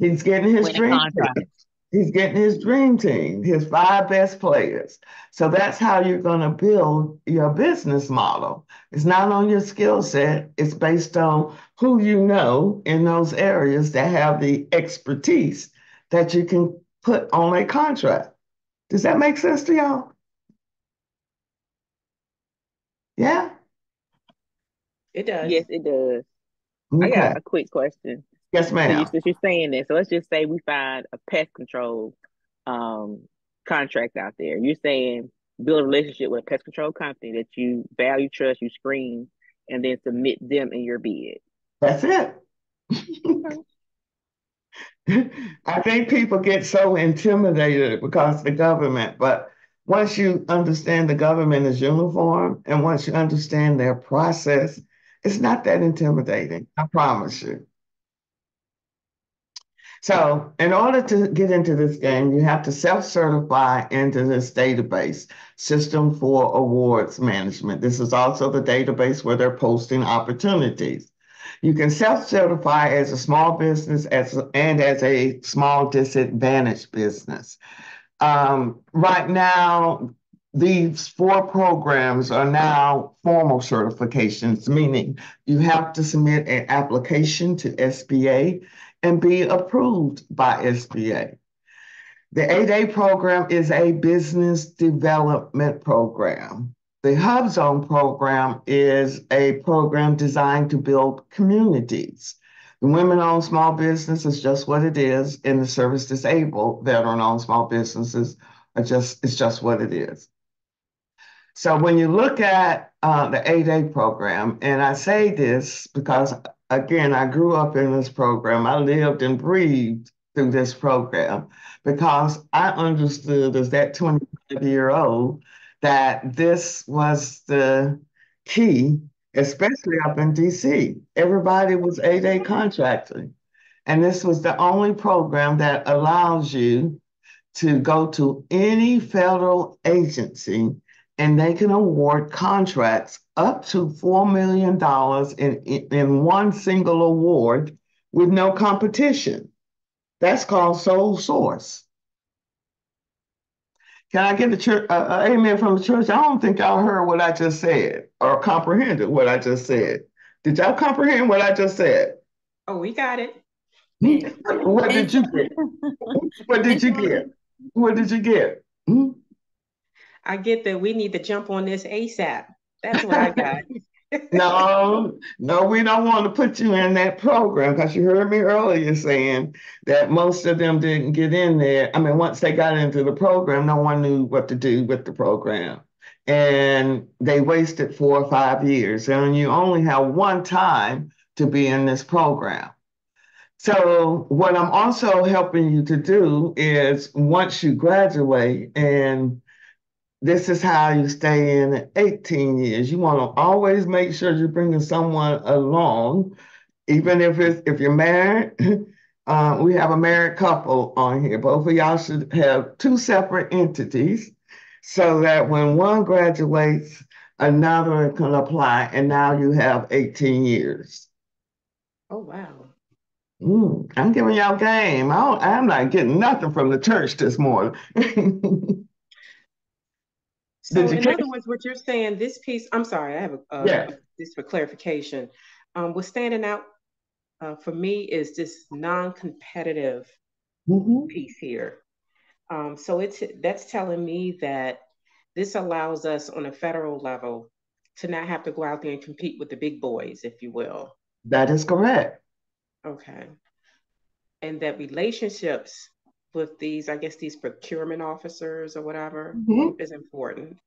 He's getting his Winning dream team. He's getting his dream team, his five best players. So that's how you're going to build your business model. It's not on your skill set, it's based on who you know in those areas that have the expertise that you can put on a contract. Does that make sense to y'all? Yeah? It does. Yes, it does. I got a quick question. Yes, ma'am. since you're saying this, so let's just say we find a pest control um contract out there. You're saying build a relationship with a pest control company that you value, trust, you screen, and then submit them in your bid. That's it. [LAUGHS] I think people get so intimidated because the government, but once you understand the government is uniform and once you understand their process, it's not that intimidating. I promise you. So, in order to get into this game, you have to self-certify into this database, System for Awards Management. This is also the database where they're posting opportunities. You can self-certify as a small business as and as a small disadvantaged business. Um, right now, these four programs are now formal certifications, meaning you have to submit an application to SBA and be approved by SBA. The 8A program is a business development program. The Hub Zone program is a program designed to build communities. The women-owned small business is just what it is, and the service disabled veteran-owned small businesses are just, it's just what it is. So when you look at uh, the 8A program, and I say this because, again, I grew up in this program. I lived and breathed through this program because I understood as that 25 year old that this was the key, especially up in DC. Everybody was 8A contracting. And this was the only program that allows you to go to any federal agency and they can award contracts up to $4 million in, in one single award with no competition. That's called sole source. Can I get a church, uh, uh, amen from the church? I don't think y'all heard what I just said or comprehended what I just said. Did y'all comprehend what I just said? Oh, we got it. what did you get? [LAUGHS] What did you get? What did you get? Hmm? I get that we need to jump on this ASAP. That's what I got. [LAUGHS] [LAUGHS] no, no, we don't want to put you in that program because you heard me earlier saying that most of them didn't get in there. I mean, once they got into the program, no one knew what to do with the program. And they wasted four or five years. And you only have one time to be in this program. So, what I'm also helping you to do is once you graduate and this is how you stay in 18 years. You want to always make sure you're bringing someone along, even if it's if you're married. [LAUGHS] Uh, we have a married couple on here. Both of y'all should have two separate entities so that when one graduates, another can apply, and now you have 18 years. Oh, wow. Mm, I'm giving y'all game. I am not getting nothing from the church this morning. [LAUGHS] So in other words, what you're saying, this piece, I'm sorry, I have a, uh, yeah. this for clarification. Um, what's standing out uh, for me is this non-competitive mm-hmm. piece here. Um, so it's that's telling me that this allows us on a federal level to not have to go out there and compete with the big boys, if you will. That is correct. Okay. And that relationships with these, I guess these procurement officers or whatever mm-hmm. is important.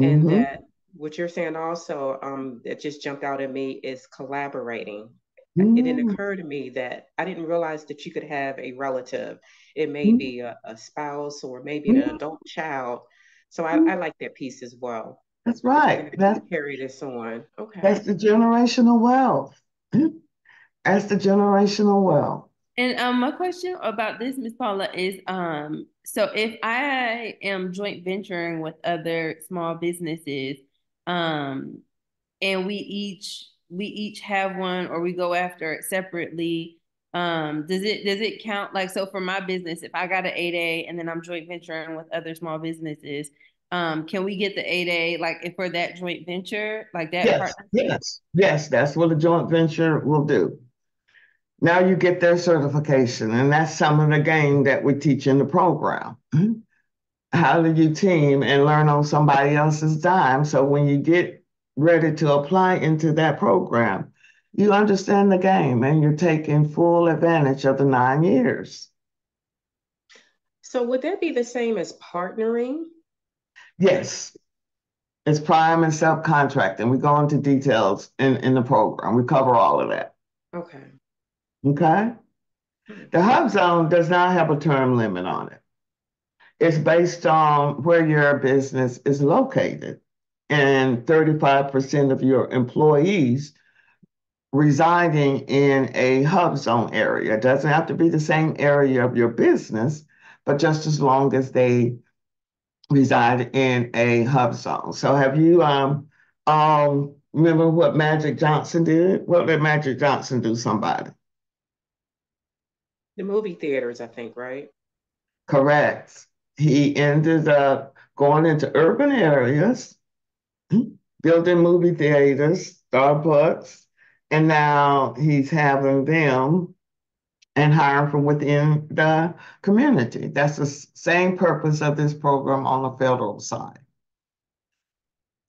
Mm-hmm. And that what you're saying also um, that just jumped out at me is collaborating. Mm. It didn't occur to me that I didn't realize that you could have a relative. It may mm. be a, a, spouse or maybe an mm. adult child. So I, I, like that piece as well. That's right. That's carry this on. Okay. That's the generational wealth. [CLEARS THROAT] That's the generational wealth. And um, my question about this, Miss Paula, is um, so if I am joint venturing with other small businesses, um, and we each we each have one, or we go after it separately, um, does it does it count? Like, so for my business, if I got an eight A and then I'm joint venturing with other small businesses, um, can we get the eight A like if for that joint venture, like that? Yes, yes, yes. That's what a joint venture will do. Now you get their certification, and that's some of the game that we teach in the program. [CLEARS THROAT] How do you team and learn on somebody else's dime? So when you get ready to apply into that program, you understand the game and you're taking full advantage of the nine years. So would that be the same as partnering? Yes. It's prime and subcontracting. We go into details in, in the program. We cover all of that. Okay. Okay? The hub zone does not have a term limit on it. It's based on where your business is located. And 35% of your employees residing in a hub zone area. It doesn't have to be the same area of your business, but just as long as they reside in a hub zone. So have you um um remember what Magic Johnson did? What did Magic Johnson do somebody? The movie theaters, I think, right? Correct. He ended up going into urban areas, building movie theaters, Starbucks, and now he's having them and hiring from within the community. That's the same purpose of this program on the federal side.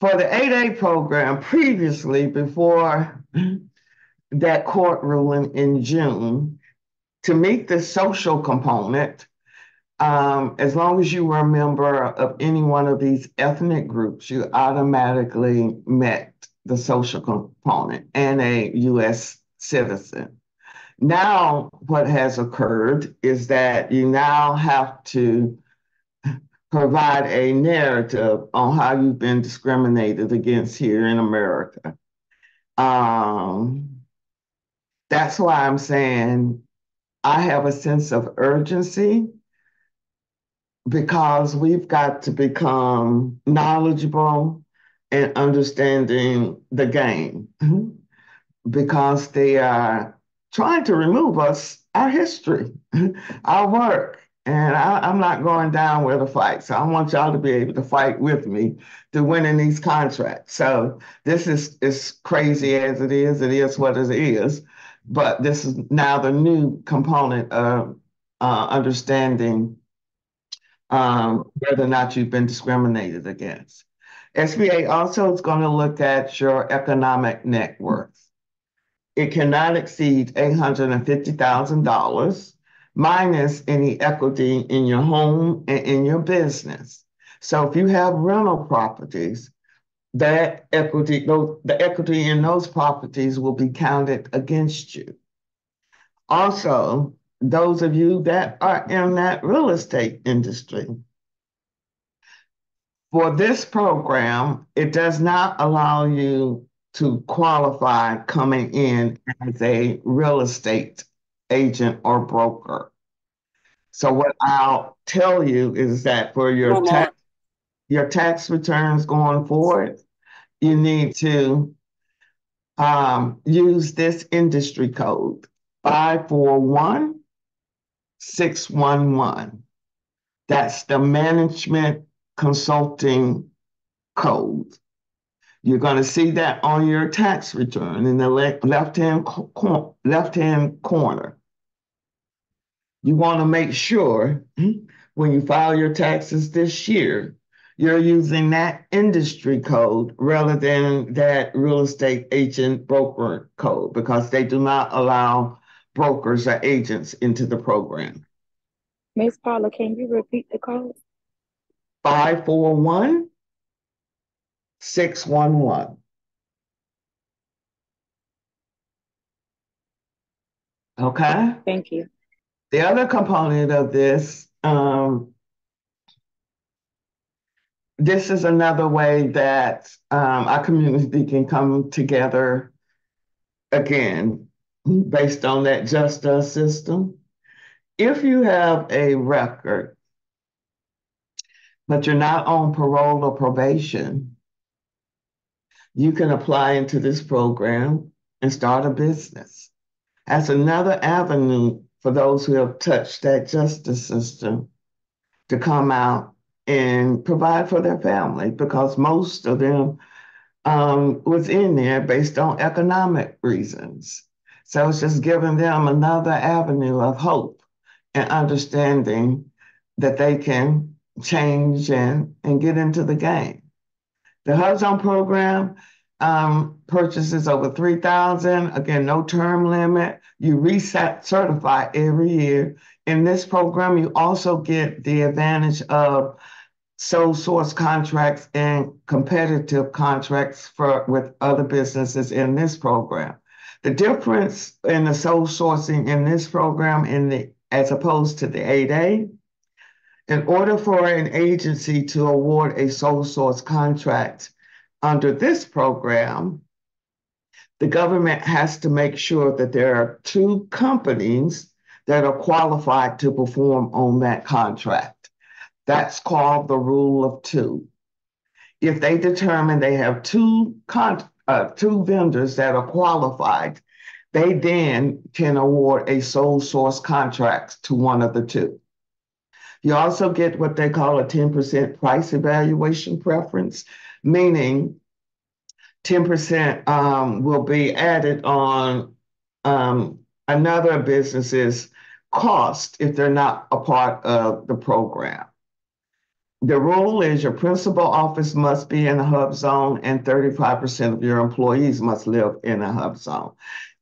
For the 8A program, previously, before that court ruling in June. To meet the social component, um, as long as you were a member of any one of these ethnic groups, you automatically met the social component and a U.S. citizen. Now, what has occurred is that you now have to provide a narrative on how you've been discriminated against here in America. Um, that's why I'm saying I have a sense of urgency because we've got to become knowledgeable and understanding the game [LAUGHS] because they are trying to remove us our history, [LAUGHS] our work. And I, am not going down with a fight. So I want y'all to be able to fight with me to winning these contracts. So this is as crazy as it is. It is what it is. But this is now the new component of uh, understanding um, whether or not you've been discriminated against. SBA also is going to look at your economic net worth. It cannot exceed $850,000 minus any equity in your home and in your business. So if you have rental properties, that equity, the equity in those properties will be counted against you. Also, those of you that are in that real estate industry, for this program, it does not allow you to qualify coming in as a real estate agent or broker. So what I'll tell you is that for your tax your tax returns going forward, you need to um, use this industry code 541 611. That's the management consulting code. You're going to see that on your tax return in the le left-hand co left-hand corner. You want to make sure when you file your taxes this year, you're using that industry code rather than that real estate agent broker code because they do not allow brokers or agents into the program. Ms. Paula, can you repeat the code? 541 611. Okay? Thank you. The other component of this, um, this is another way that um, our community can come together again based on that justice system. If you have a record, but you're not on parole or probation, you can apply into this program and start a business. That's another avenue for those who have touched that justice system to come out and provide for their family because most of them um, was in there based on economic reasons. So it's just giving them another avenue of hope and understanding that they can change and, and get into the game. The HUBZone program um, purchases over 3,000. Again, no term limit. You reset certify every year. In this program, you also get the advantage of sole source contracts and competitive contracts for with other businesses in this program. The difference in the sole sourcing in this program in the as opposed to the 8A in order for an agency to award a sole source contract under this program, the government has to make sure that there are two companies that are qualified to perform on that contract. That's called the rule of two. If they determine they have two con- uh, two vendors that are qualified, they then can award a sole source contract to one of the two. You also get what they call a 10% price evaluation preference, meaning 10% um, will be added on um, another business's cost if they're not a part of the program. The rule is your principal office must be in a hub zone and 35% of your employees must live in a hub zone.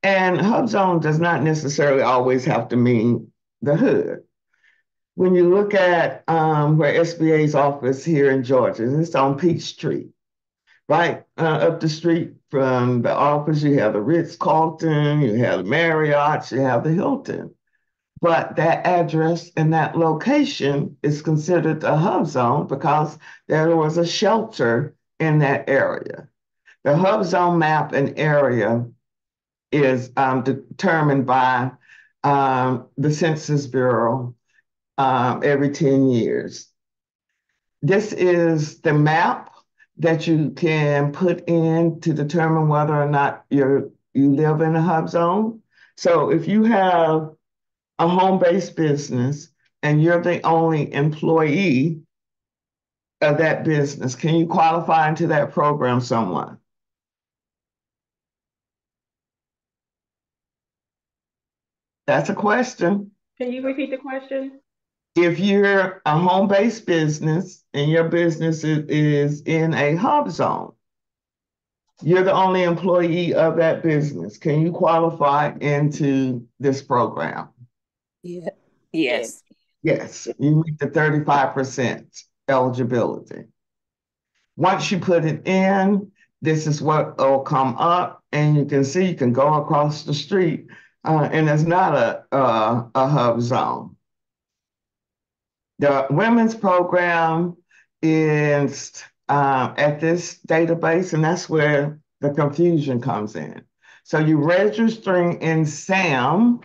And hub zone does not necessarily always have to mean the hood. When you look at um, where SBA's office here in Georgia, is, it's on Peachtree, right uh, up the street from the office. You have the Ritz Carlton, you have the Marriott, you have the Hilton. But that address and that location is considered a hub zone because there was a shelter in that area. The hub zone map and area is um, determined by um, the Census Bureau um, every 10 years. This is the map that you can put in to determine whether or not you're, you live in a hub zone. So if you have a home-based business and you're the only employee of that business, can you qualify into that program someone? That's a question. Can you repeat the question? If you're a home-based business and your business is, is in a hub zone, you're the only employee of that business. Can you qualify into this program? Yeah. Yes. Yes, you meet the 35% eligibility. Once you put it in, this is what will come up, and you can see you can go across the street, uh, and it's not a, uh, a hub zone. The women's program is um, at this database, and that's where the confusion comes in. So you're registering in SAM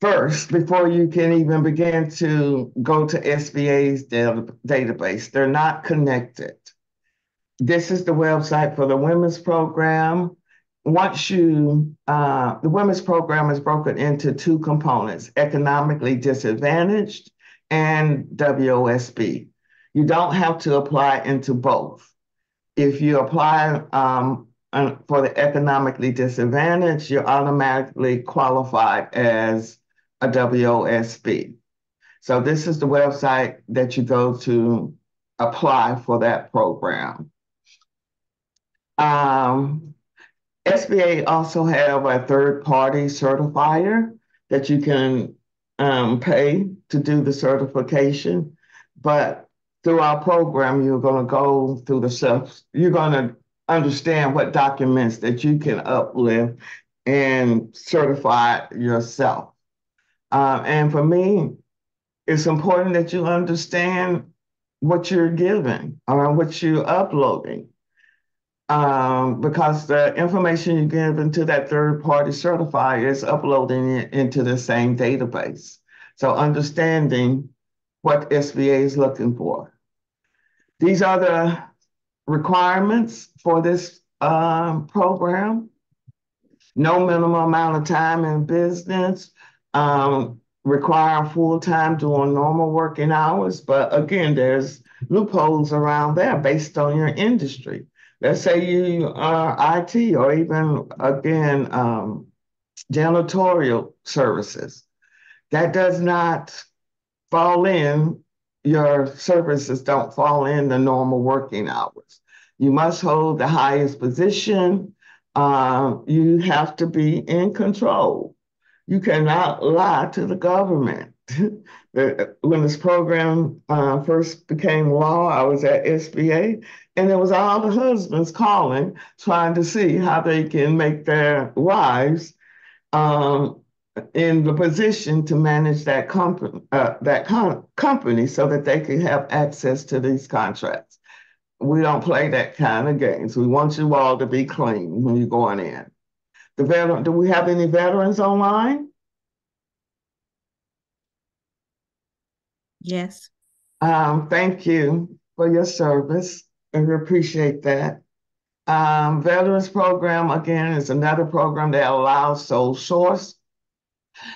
first before you can even begin to go to SBA's data database. They're not connected. This is the website for the women's program. Once you, uh, the women's program is broken into two components, economically disadvantaged and WOSB. You don't have to apply into both. If you apply um, for the economically disadvantaged, you're automatically qualified as a WOSB. So this is the website that you go to apply for that program. Um, SBA also have a third-party certifier that you can um, pay to do the certification, but through our program, you're going to go through the stuff. You're going to understand what documents that you can uplift and certify yourself. Uh, and for me, it's important that you understand what you're giving or what you're uploading. Um, because the information you give into that third party certifier is uploading it into the same database. So understanding what SBA is looking for. These are the requirements for this um, program. No minimum amount of time in business, um, require full-time doing normal working hours. But again, there's loopholes around there based on your industry. Let's say you are IT or even, again, um, janitorial services. That does not fall in, your services don't fall in the normal working hours. You must hold the highest position. Um, you have to be in control. You cannot lie to the government. [LAUGHS] when this program uh, first became law, I was at SBA, and it was all the husbands calling, trying to see how they can make their wives um, in the position to manage that company, uh, that com company, so that they can have access to these contracts. We don't play that kind of games. We want you all to be clean when you're going in. The veteran, do we have any veterans online? Yes. Um, thank you for your service, and we appreciate that. Um, Veterans Program, again, is another program that allows sole source.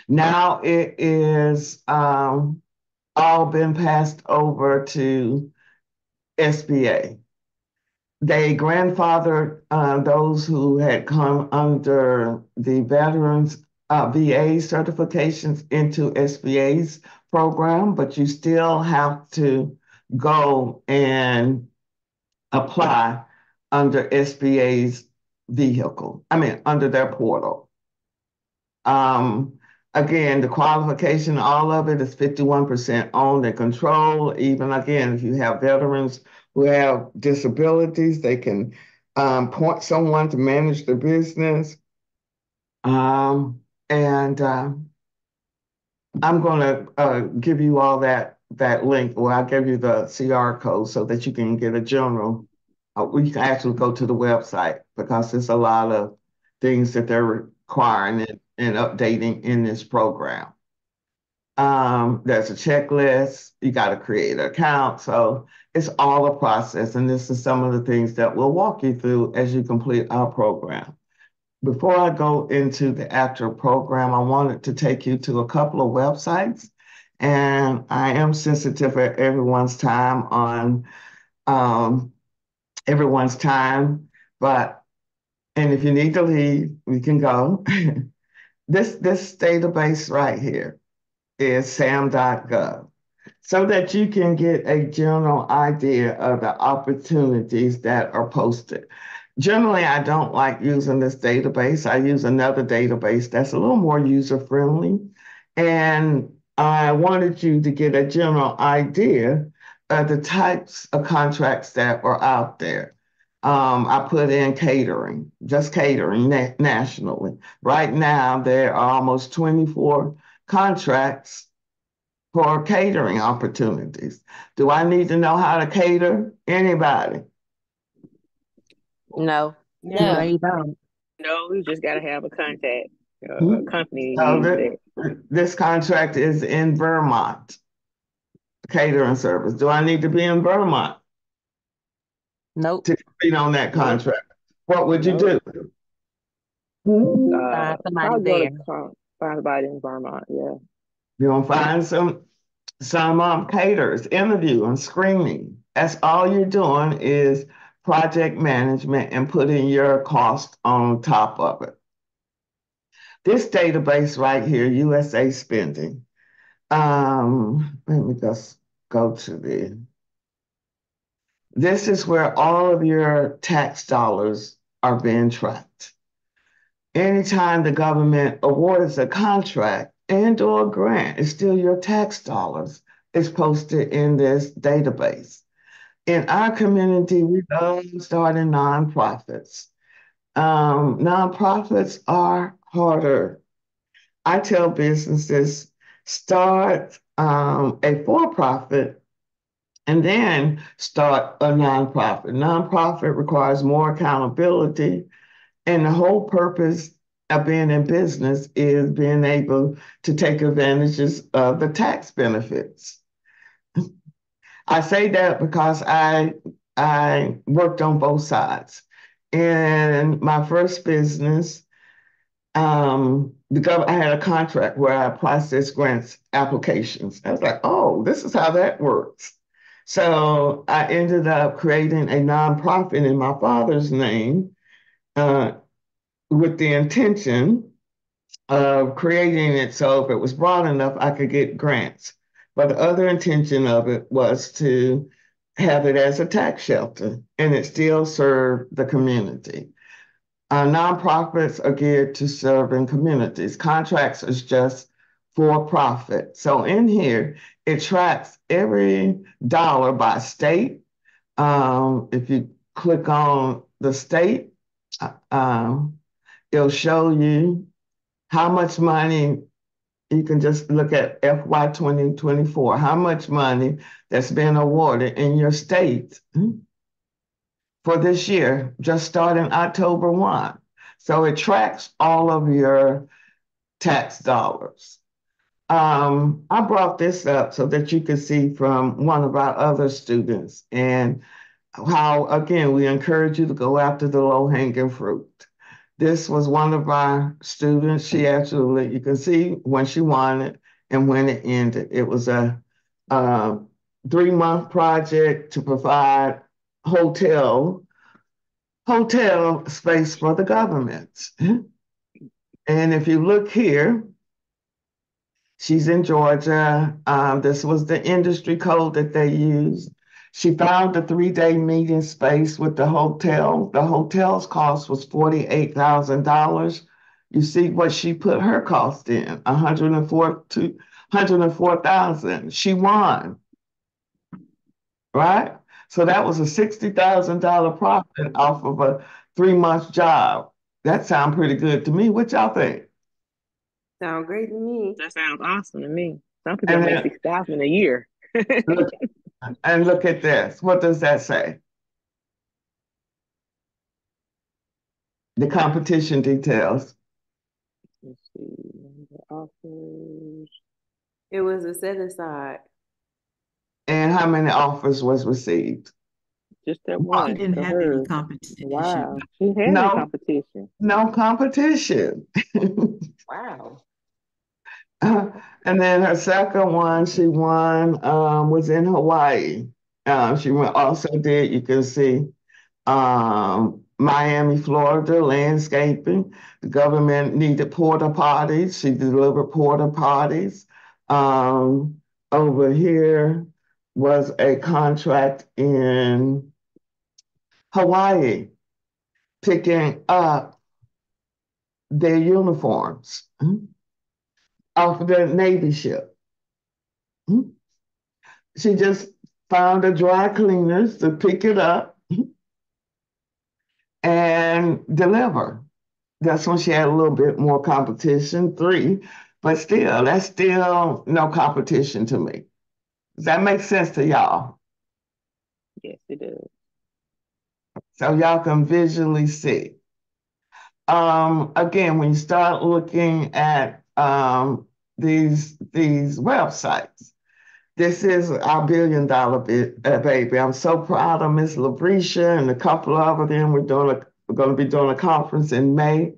Now it is um, all been passed over to SBA. They grandfathered uh, those who had come under the Veterans uh, VA certifications into SBA's program, but you still have to go and apply under SBA's vehicle, I mean, under their portal. Um, again, the qualification, all of it is 51% owned and controlled. Even again, if you have veterans who have disabilities, they can um, point someone to manage the business. Um, and uh, I'm going to uh, give you all that that link, or I'll give you the QR code so that you can get a general. Uh, you can actually go to the website because there's a lot of things that they're requiring and, and updating in this program. Um, there's a checklist. You got to create an account. So it's all a process. And this is some of the things that we'll walk you through as you complete our program. Before I go into the actual program, I wanted to take you to a couple of websites. And I am sensitive for everyone's time on um, everyone's time, but and if you need to leave, we can go. [LAUGHS] this this database right here is sam.gov so that you can get a general idea of the opportunities that are posted. Generally, I don't like using this database. I use another database that's a little more user friendly. And I wanted you to get a general idea of the types of contracts that are out there. Um, I put in catering, just catering na nationally. Right now, there are almost 24 contracts for catering opportunities. Do I need to know how to cater? Anybody? No. No. you don't. No, you just got to have a contact, uh, Hmm. company. So use this contract is in Vermont. Catering service. Do I need to be in Vermont Nope. to compete on that contract? What would you do? Hmm? Uh, Find somebody probably go there. to con- find somebody in Vermont. Yeah. You gonna find some some um, caterers, interview and screening. That's all you're doing is project management and putting your cost on top of it. This database right here, USA Spending. Um, let me just go to the. This is where all of your tax dollars are being tracked. Anytime the government awards a contract and or grant, it's still your tax dollars. It's posted in this database. In our community, we love starting nonprofits. Um, nonprofits are harder. I tell businesses start um, a for-profit and then start a nonprofit. Nonprofit requires more accountability, and the whole purpose being in business is being able to take advantages of the tax benefits. I say that because I I worked on both sides. In my first business, um, the gov- I had a contract where I processed grants applications. I was like, oh, this is how that works. So I ended up creating a nonprofit in my father's name uh, with the intention of creating it so if it was broad enough, I could get grants. But the other intention of it was to have it as a tax shelter, and it still served the community. Uh, nonprofits are geared to serving communities. Contracts is just for profit. So in here, it tracks every dollar by state. Um, if you click on the state, uh, um, it'll show you how much money you can just look at FY 2024, how much money that's been awarded in your state for this year, just starting October 1. So it tracks all of your tax dollars. Um, I brought this up so that you could see from one of our other students and how, again, we encourage you to go after the low hanging fruit. This was one of our students. She actually, you can see when she won it and when it ended. It was a, a three month project to provide hotel hotel space for the government. And if you look here, she's in Georgia. Um, this was the industry code that they used. She found a three-day meeting space with the hotel. The hotel's cost was forty-eight thousand dollars. You see what she put her cost in, a hundred and four to hundred and four thousand. She won. Right? So that was a sixty thousand dollar profit off of a three-month job. That sounds pretty good to me. What y'all think? Sound great to me. That sounds awesome to me. Some people And make then- six thousand a year. Look, and look at this. What does that say? The competition details. Let's see. Offers. It was a set aside. And how many offers was received? Just that She one. didn't for have any competition. Wow. She had No. no competition. No competition. [LAUGHS] Wow. [LAUGHS] And then her second one, she won, um, was in Hawaii. Um, she went, also did, you can see, um, Miami, Florida, landscaping. The government needed porta potties. She delivered porta potties. Um, over here was a contract in Hawaii, picking up their uniforms hmm, off of the Navy ship. Hmm. She just found a dry cleaners to pick it up and deliver. That's when she had a little bit more competition, three, but still, that's still no competition to me. Does that make sense to y'all? Yes, it does. So y'all can visually see. Um, again, when you start looking at um, these these websites, this is our billion dollar bi- uh, baby. I'm so proud of Miss Labrisha and a couple of them. We're doing a, we're going to be doing a conference in May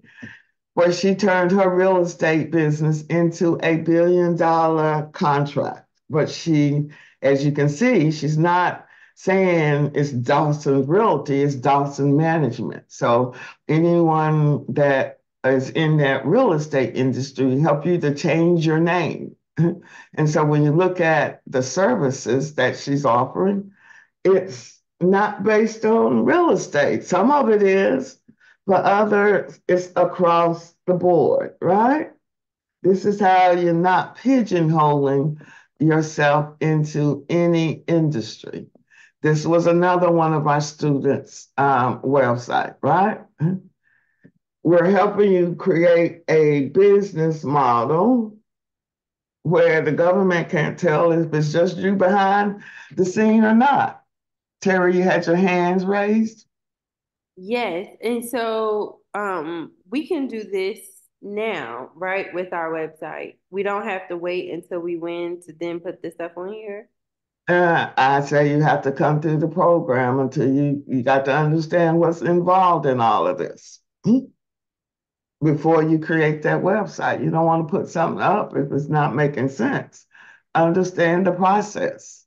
where she turned her real estate business into a billion dollar contract. But she, as you can see, she's not saying it's Dawson Realty, it's Dawson Management. So anyone that is in that real estate industry help you to change your name. [LAUGHS] And so when you look at the services that she's offering, it's not based on real estate. Some of it is, but others it's across the board, right? This is how you're not pigeonholing yourself into any industry. This was another one of our students' um, website, right? We're helping you create a business model where the government can't tell if it's just you behind the scene or not. Terry, you had your hands raised? Yes, and so um we can do this now, right, with our website. We don't have to wait until we win to then put this stuff on here. Uh, I say you have to come through the program until you, you got to understand what's involved in all of this. Hmm? Before you create that website, you don't want to put something up if it's not making sense. Understand the process.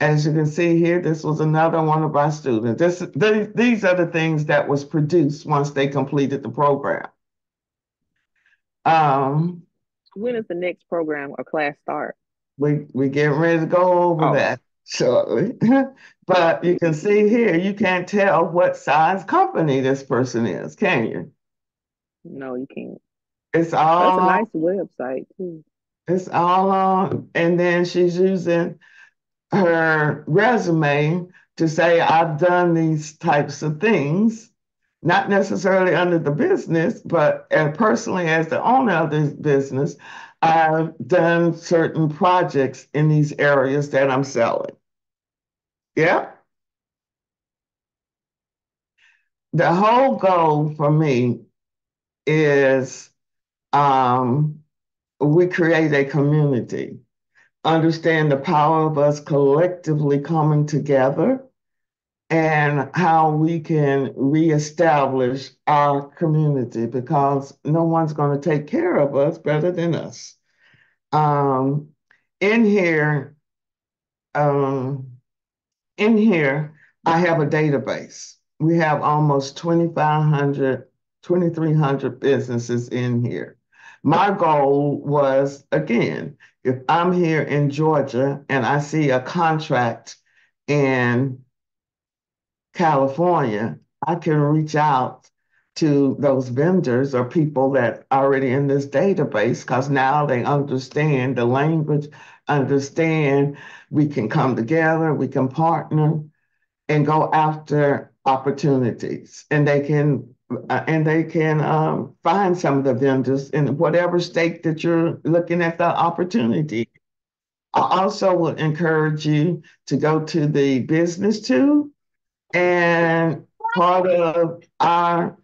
As you can see here, this was another one of our students. This, th- these are the things that was produced once they completed the program. Um, When is the next program or class start? we we getting ready to go over Oh. that shortly. [LAUGHS] But you can see here, you can't tell what size company this person is, can you? No, you can't. It's all That's a nice website too. it's all on, and then she's using her resume to say, I've done these types of things, not necessarily under the business, but uh, personally as the owner of this business, I've done certain projects in these areas that I'm selling. Yeah. The whole goal for me is um, we create a community, understand the power of us collectively coming together and how we can reestablish our community because no one's going to take care of us better than us. Um, in here, um, in here, I have a database. We have almost 2,500, 2,300 businesses in here. My goal was, again, if I'm here in Georgia and I see a contract in California, I can reach out to those vendors or people that are already in this database because now they understand the language, understand we can come together, we can partner and go after opportunities and they can uh, and they can um, find some of the vendors in whatever state that you're looking at the opportunity. I also would encourage you to go to the business too, and part of our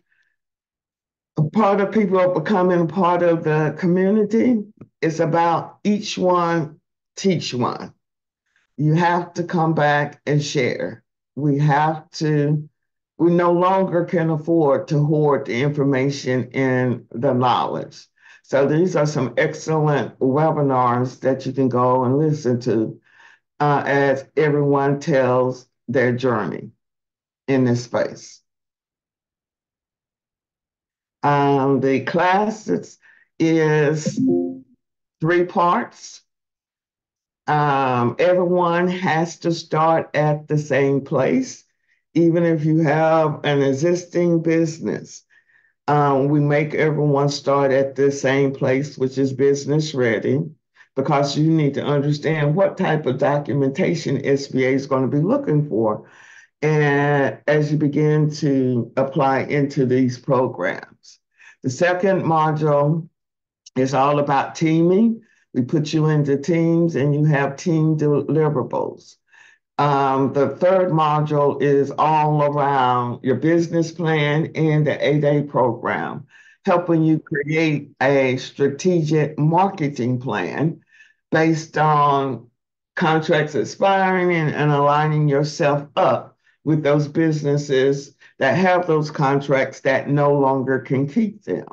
part of people becoming part of the community is about each one teach one. You have to come back and share. We have to we no longer can afford to hoard the information and the knowledge. So these are some excellent webinars that you can go and listen to uh, as everyone tells their journey in this space. Um, the class is, is three parts. Um, everyone has to start at the same place even if you have an existing business, um, we make everyone start at the same place, which is business ready, because you need to understand what type of documentation SBA is going to be looking for. And as you begin to apply into these programs, the second module is all about teaming. We put you into teams and you have team deliverables. Um, the third module is all around your business plan and the 8A program, helping you create a strategic marketing plan based on contracts expiring and, and aligning yourself up with those businesses that have those contracts that no longer can keep them.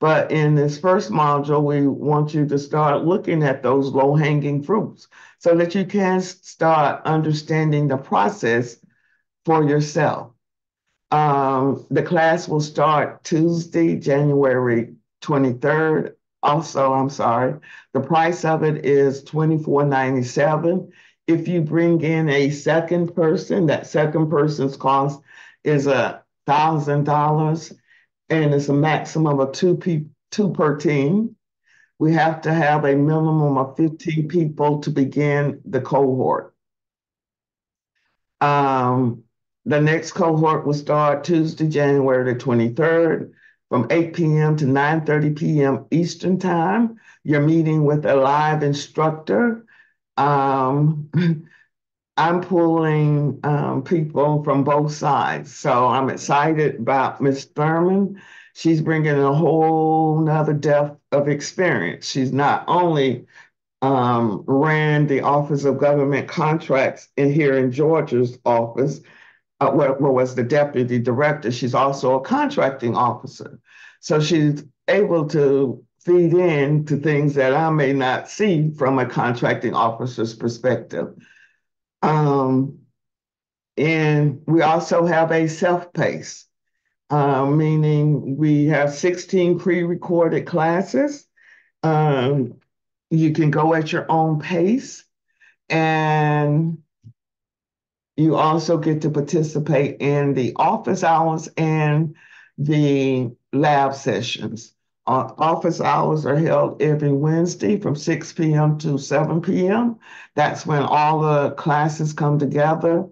But in this first module, we want you to start looking at those low hanging fruits so that you can start understanding the process for yourself. Um, the class will start Tuesday, January 23rd. Also, I'm sorry, the price of it is $24.97. If you bring in a second person, that second person's cost is a $1,000 and it's a maximum of two people, two per team. We have to have a minimum of 15 people to begin the cohort. Um, the next cohort will start Tuesday, January the 23rd from 8 p.m. to 9.30 p.m. Eastern Time. You're meeting with a live instructor. Um, I'm pulling um, people from both sides. So I'm excited about Ms. Thurman. She's bringing a whole nother depth of experience. She's not only um, ran the Office of Government Contracts in here in Georgia's office, uh, was the deputy director, she's also a contracting officer. So she's able to feed in to things that I may not see from a contracting officer's perspective. Um, and we also have a self-pace, uh, meaning we have 16 pre-recorded classes. Um, you can go at your own pace and you also get to participate in the office hours and the lab sessions. Uh, office hours are held every Wednesday from 6 p.m. to 7 p.m. That's when all the classes come together.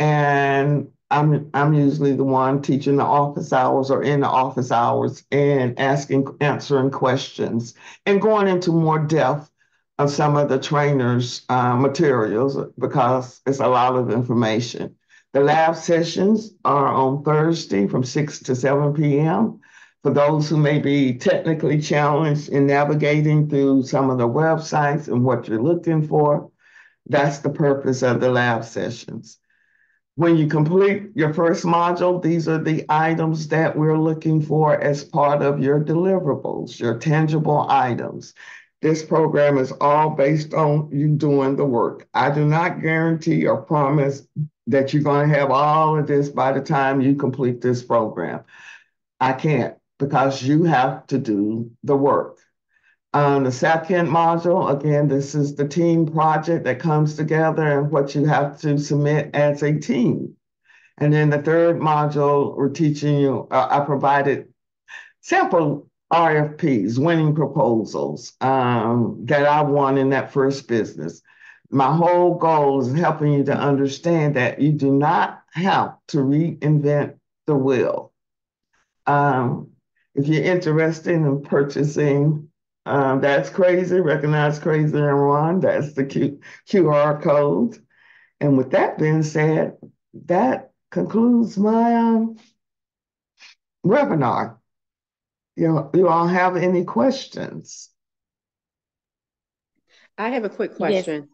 And I'm I'm usually the one teaching the office hours or in the office hours and asking answering questions and going into more depth of some of the trainers' uh, materials because it's a lot of information. The lab sessions are on Thursday from 6 to 7 p.m for those who may be technically challenged in navigating through some of the websites and what you're looking for. That's the purpose of the lab sessions. When you complete your first module, these are the items that we're looking for as part of your deliverables, your tangible items. This program is all based on you doing the work. I do not guarantee or promise that you're going to have all of this by the time you complete this program. I can't because you have to do the work. Um, the second module, again, this is the team project that comes together and what you have to submit as a team. And then the third module, we're teaching you, uh, I provided sample RFPs, winning proposals um, that I won in that first business. My whole goal is helping you to understand that you do not have to reinvent the wheel. Um, if you're interested in purchasing um, that's crazy, recognize crazy and run. That's the Q QR code. And with that being said, that concludes my um, webinar. You, you all have any questions? I have a quick question.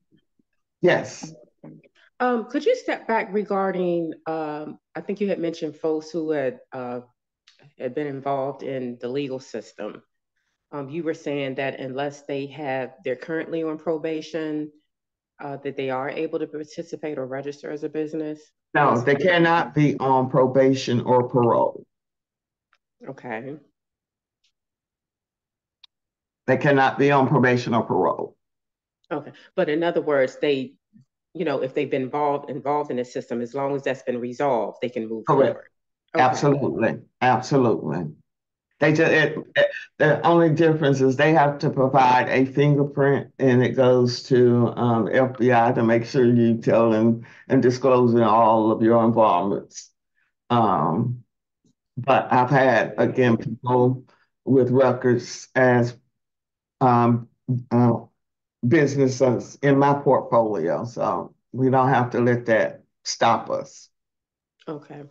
Yes. Um, could you step back regarding, um, I think you had mentioned folks who had, uh, had been involved in the legal system. Um, you were saying that unless they have, they're currently on probation, uh, that they are able to participate or register as a business? No, they cannot be on probation or parole. Okay. They cannot be on probation or parole. Okay, but in other words, they, you know, if they've been involved involved in the system, as long as that's been resolved, they can move Correct. forward. Okay. Absolutely, absolutely. They just, it, it- the only difference is they have to provide a fingerprint and it goes to um FBI to make sure you tell them and disclosing all of your involvements. Um, but I've had, again, people with records as um uh businesses in my portfolio, so we don't have to let that stop us. Okay,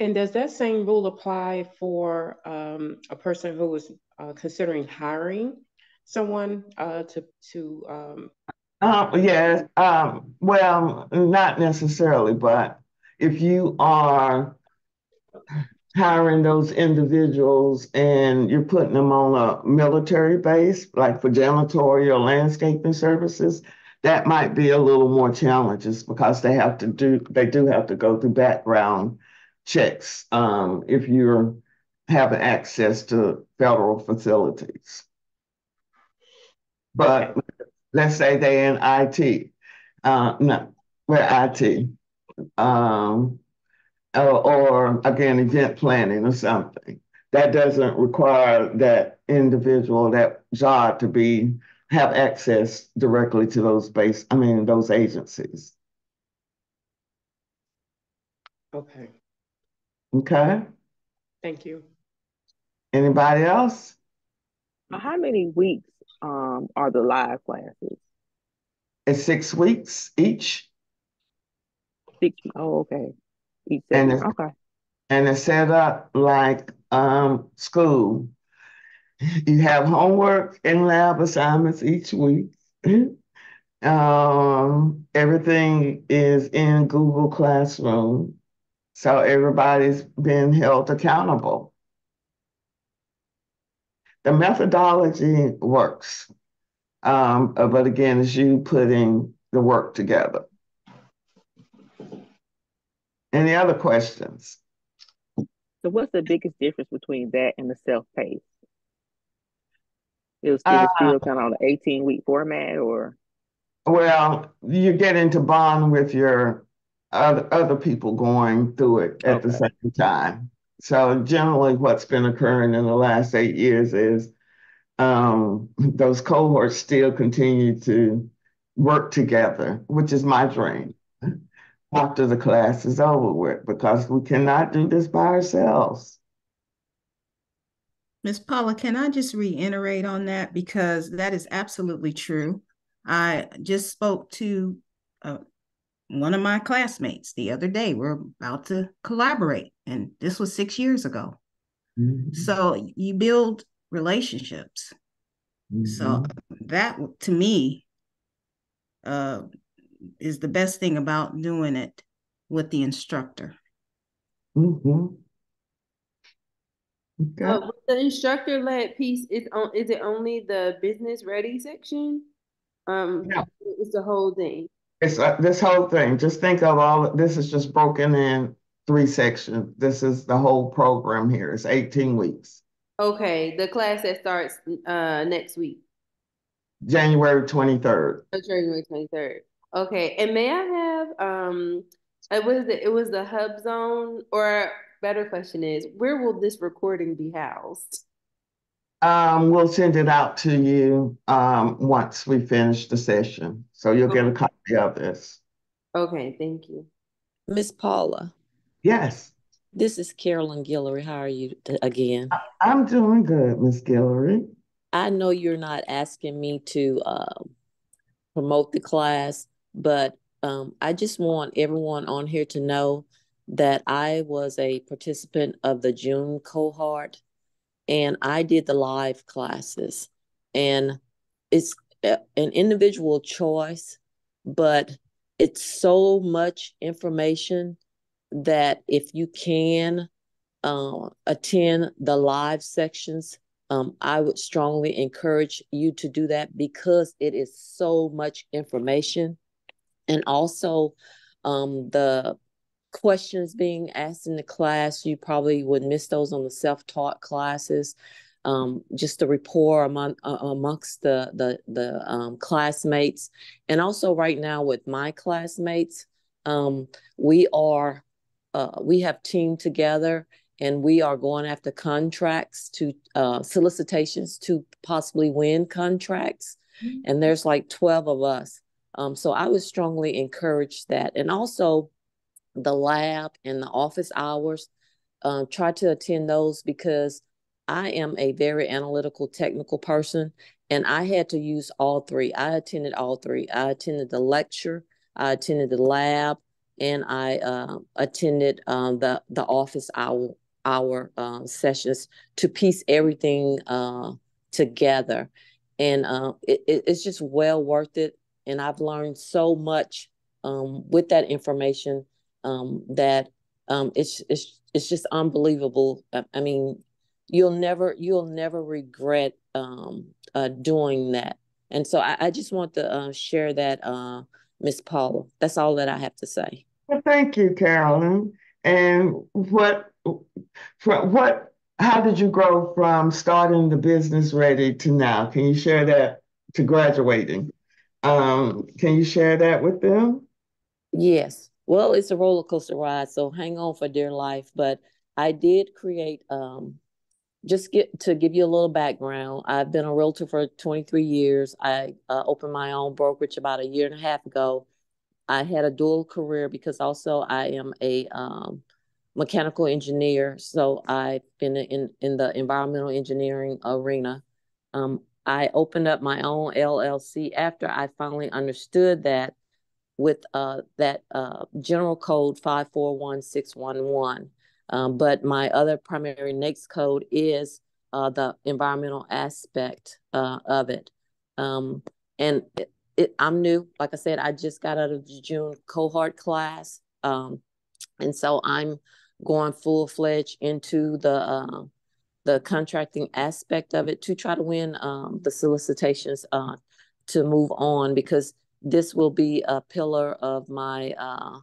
and does that same rule apply for um, a person who is uh, considering hiring someone uh, to to um, Um, yes, um, well, not necessarily, but if you are hiring those individuals and you're putting them on a military base, like for janitorial landscaping services, that might be a little more challenges because they have to do, they do have to go through background checks, um, if you're having access to federal facilities. But let's say they're in IT, uh, no, we're IT. Um, or, or again, event planning or something. That doesn't require that individual, that job to be, have access directly to those base, I mean, those agencies. okay, Okay? thank you. Anybody else? How many weeks um are the live classes? It's six weeks each Six. Oh, okay. Each And session. it's- Okay. and it's set up like, um, school. You have homework and lab assignments each week. [CLEARS THROAT] Um, everything is in Google Classroom. So everybody's being held accountable. The methodology works. Um, uh, but again, it's you putting the work together. Any other questions? So what's the biggest difference between that and the self-paced? It was, it Uh, was still kind of on the 18 week format or Well, you get into bond with your other other people going through it at the same time. So generally, what's been occurring in the last eight years is um, those cohorts still continue to work together, which is my dream after the class is over with, because we cannot do this by ourselves. Ms. Paula, can I just reiterate on that because that is absolutely true. I just spoke to uh, one of my classmates the other day. We're about to collaborate, and this was six years ago. So you build relationships. So that to me uh, is the best thing about doing it with the instructor. Mhm. Okay. Uh, the instructor led piece is on, is it only the business ready section? Um, No. it's the whole thing. It's uh, this whole thing. Just think of all, this is just broken in three sections. This is the whole program here. It's 18 weeks. Okay, the class that starts uh next week. January 23rd. Oh, January 23rd. Okay. And may I have um it was the it was the HUBZone or better question is where will this recording be housed? Um, we'll send it out to you um once we finish the session. So you'll get a copy of this. Okay, thank you. Miss Paula, Yes, this is Carolyn Guillory. How are you t- again? I'm doing good, Miss Guillory. I know you're not asking me to uh, promote the class, but um, I just want everyone on here to know that I was a participant of the June cohort and I did the live classes. And it's an individual choice, but it's so much information that if you can uh, attend the live sections, um, I would strongly encourage you to do that because it is so much information. And also, um, the questions being asked in the class, you probably would miss those on the self-taught classes. Um, just the rapport among uh, amongst the the the um, classmates, and also right now with my classmates, um, we are uh, we have teamed together and we are going after contracts to uh, solicitations to possibly win contracts. And there's like 12 of us. Um, so I would strongly encourage that. And also the lab and the office hours, um, try to attend those because I am a very analytical, technical person, and I had to use all three. I attended all three. I attended the lecture, I attended the lab, and I uh, attended um, the the office hour hour uh, sessions to piece everything uh, together, and uh, it, it's just well worth it. And I've learned so much um, with that information um, that um, it's it's it's just unbelievable. I, mean, you'll never you'll never regret um, uh, doing that. And so I, I just want to uh, share that, uh, Miss Paula. That's all that I have to say. Well, thank you, Carolyn. And what, what, how did you grow from starting the business ready to now? Can you share that to graduating? Um, can you share that with them? Yes. Well, it's a roller coaster ride, so hang on for dear life. But I did create um just get to give you a little background. I've been a realtor for 23 years. I uh, opened my own brokerage about a year and a half ago. I had a dual career because also I am a um, mechanical engineer. So I've been in in the environmental engineering arena. Um, I opened up my own LLC after I finally understood that with uh, that uh, general code 541611. Um, but my other primary NAICS code is uh, the environmental aspect uh, of it. Um, and it, it, I'm new. Like I said, I just got out of the June cohort class. Um, and so I'm going full fledged into the uh, the contracting aspect of it to try to win um, the solicitations uh, to move on because this will be a pillar of my uh,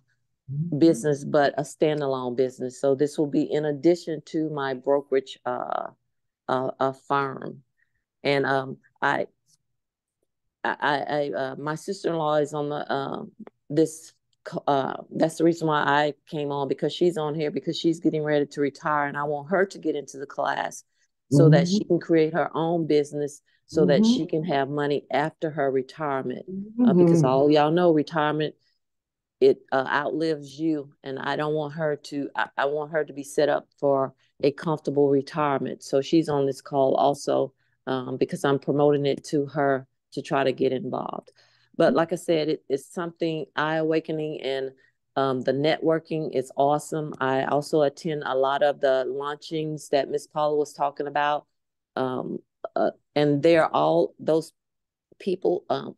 business, but a standalone business. So this will be in addition to my brokerage uh, uh, a firm. And um, I, I, I uh, my sister-in-law is on the uh, this. Uh, that's the reason why I came on because she's on here because she's getting ready to retire, and I want her to get into the class so mm-hmm. that she can create her own business so mm-hmm. that she can have money after her retirement. Mm-hmm. Uh, because all y'all know retirement it uh, outlives you, and I don't want her to. I, I, want her to be set up for a comfortable retirement. So she's on this call also um, because I'm promoting it to her to try to get involved. But like I said, it, it's something eye awakening and. Um, the networking is awesome. I also attend a lot of the launchings that Miss Paula was talking about. Um, uh, and they're all those people um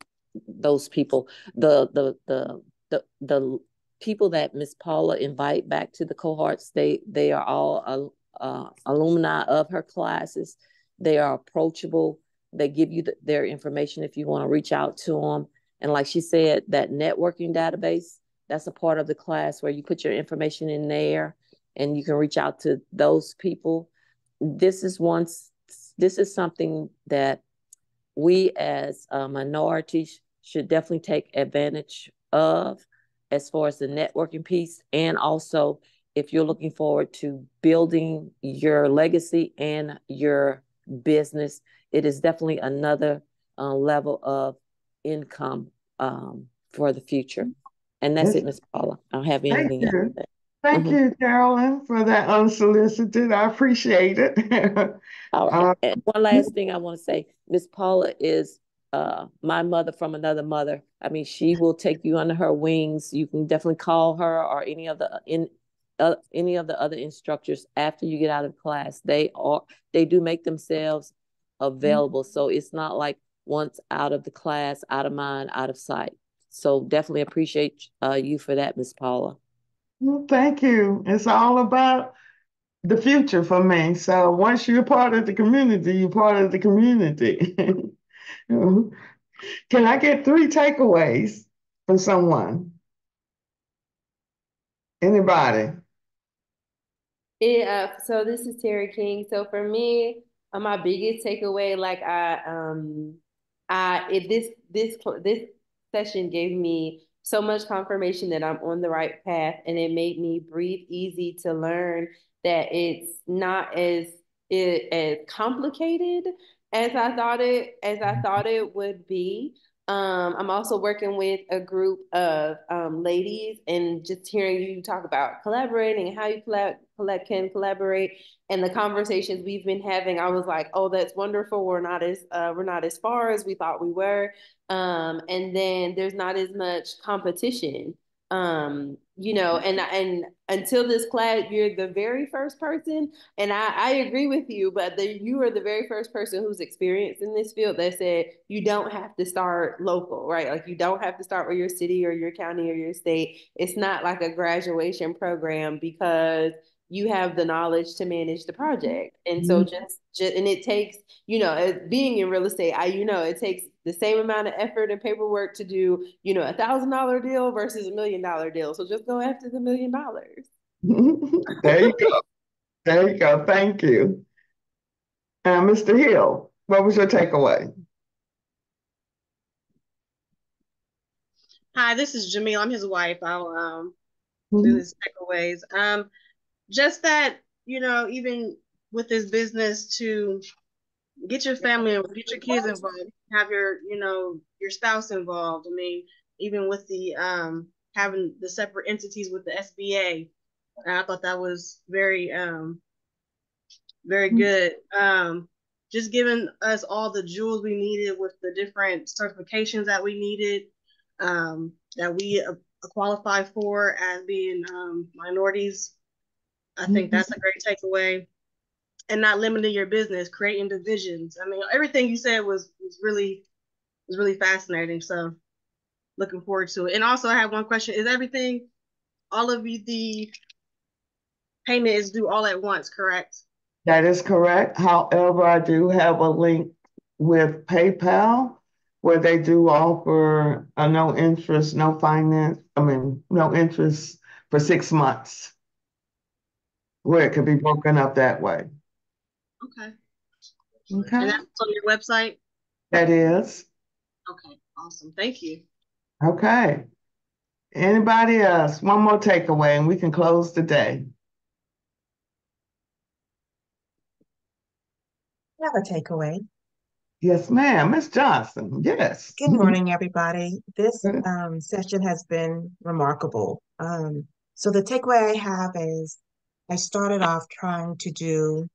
those people the the the the the people that Miss Paula invite back to the cohorts they they are all uh, uh, alumni of her classes. They are approachable. They give you the, their information if you want to reach out to them and like she said that networking database that's a part of the class where you put your information in there and you can reach out to those people. This is once this is something that we as a minority should definitely take advantage of as far as the networking piece and also if you're looking forward to building your legacy and your business it is definitely another uh, level of income um, for the future and that's it, Ms. Paula. I don't have anything else. You. Thank Mhm. you, Carolyn, for that unsolicited. I appreciate it. [LAUGHS] All Uh, one last thing I want to say, Miss Paula is uh my mother from another mother. I mean, she will take you under her wings. You can definitely call her or any of the in uh, any of the other instructors after you get out of class. They are they do make themselves available. So it's not like once out of the class, out of mind, out of sight. So definitely appreciate uh you for that, Miss Paula. Well, thank you. It's all about the future for me. So once you're part of the community, you're part of the community. [LAUGHS] Can I get three takeaways from someone? Anybody? Yeah, so this is Terry King. So for me, uh, my biggest takeaway, like I um I it this this this session gave me so much confirmation that I'm on the right path and it made me breathe easy to learn that it's not as it as complicated as I thought it as I mm-hmm. thought it would be. Um, I'm also working with a group of um, ladies and just hearing you talk about collaborating and how you collab, can collaborate and the conversations we've been having. I was like, oh, that's wonderful. We're not as uh, we're not as far as we thought we were. Um, and then there's not as much competition. Um, you know, and and until this class, you're the very first person, and I, I agree with you, but the, you are the very first person who's experienced in this field that said you don't have to start local, right? Like you don't have to start with your city or your county or your state. It's not like a graduation program because you have the knowledge to manage the project. And so just, just and it takes, you know, being in real estate, I you know, it takes the same amount of effort and paperwork to do, you know, a thousand dollar deal versus a million dollar deal. So just go after the million dollars. [LAUGHS] There you go. There you go. Thank you. Uh, Mr. Hill, what was your takeaway? Hi, this is Jamil. I'm his wife. I'll um do his takeaways. Um, just that, you know, even with this business to get your family and get your kids involved, have your, you know, your spouse involved. I mean, even with the um having the separate entities with the SBA. I thought that was very um very good. Um just giving us all the jewels we needed with the different certifications that we needed, um, that we uh, qualify for as being um, minorities. I think that's a mm-hmm. great takeaway. And not limiting your business, creating divisions. I mean, everything you said was was really was really fascinating. So looking forward to it. And also I have one question. Is everything all of you the payment is due all at once, correct? That is correct. However, I do have a link with PayPal where they do offer a no interest, no finance, I mean, no interest for six months, where it could be broken up that way. Okay. Okay. And that's on your website? That is. Okay, awesome. Thank you. Okay. Anybody else? One more takeaway and we can close the day. I have a takeaway. Yes, ma'am. Miss Johnson. Yes. Good morning, everybody. This um, session has been remarkable. Um, so the takeaway I have is I started off trying to do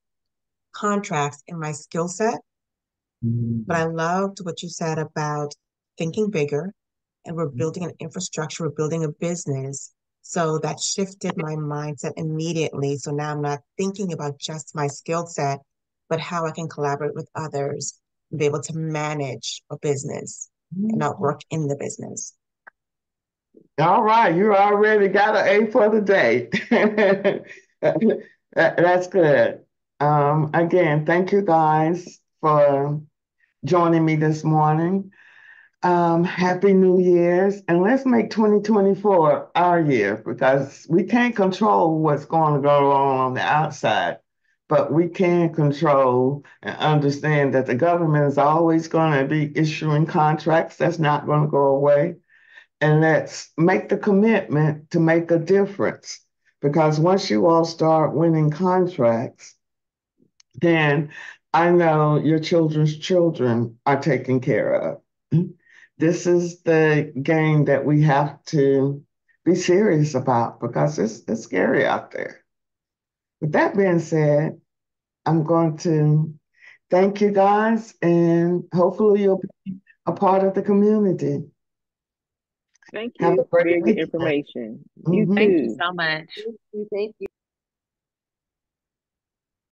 contracts in my skill set, mm-hmm. but I loved what you said about thinking bigger and we're mm-hmm. building an infrastructure, we're building a business. So that shifted my mindset immediately. So now I'm not thinking about just my skill set, but how I can collaborate with others and be able to manage a business and not mm-hmm. work in the business. All right, you already got an A for the day. [LAUGHS] That- that's good. Um, again, thank you guys for joining me this morning. Um, happy New Year's, and let's make 2024 our year because we can't control what's going to go on on the outside. but we can control and understand that the government is always going to be issuing contracts. That's not going to go away. And let's make the commitment to make a difference. Because once you all start winning contracts, then I know your children's children are taken care of. This is the game that we have to be serious about because it's, it's scary out there. With that being said, I'm going to thank you guys and hopefully you'll be a part of the community. Thank Have you. a great Very good weekend. information. You Mhm. Thank you so much. Thank you. Thank you.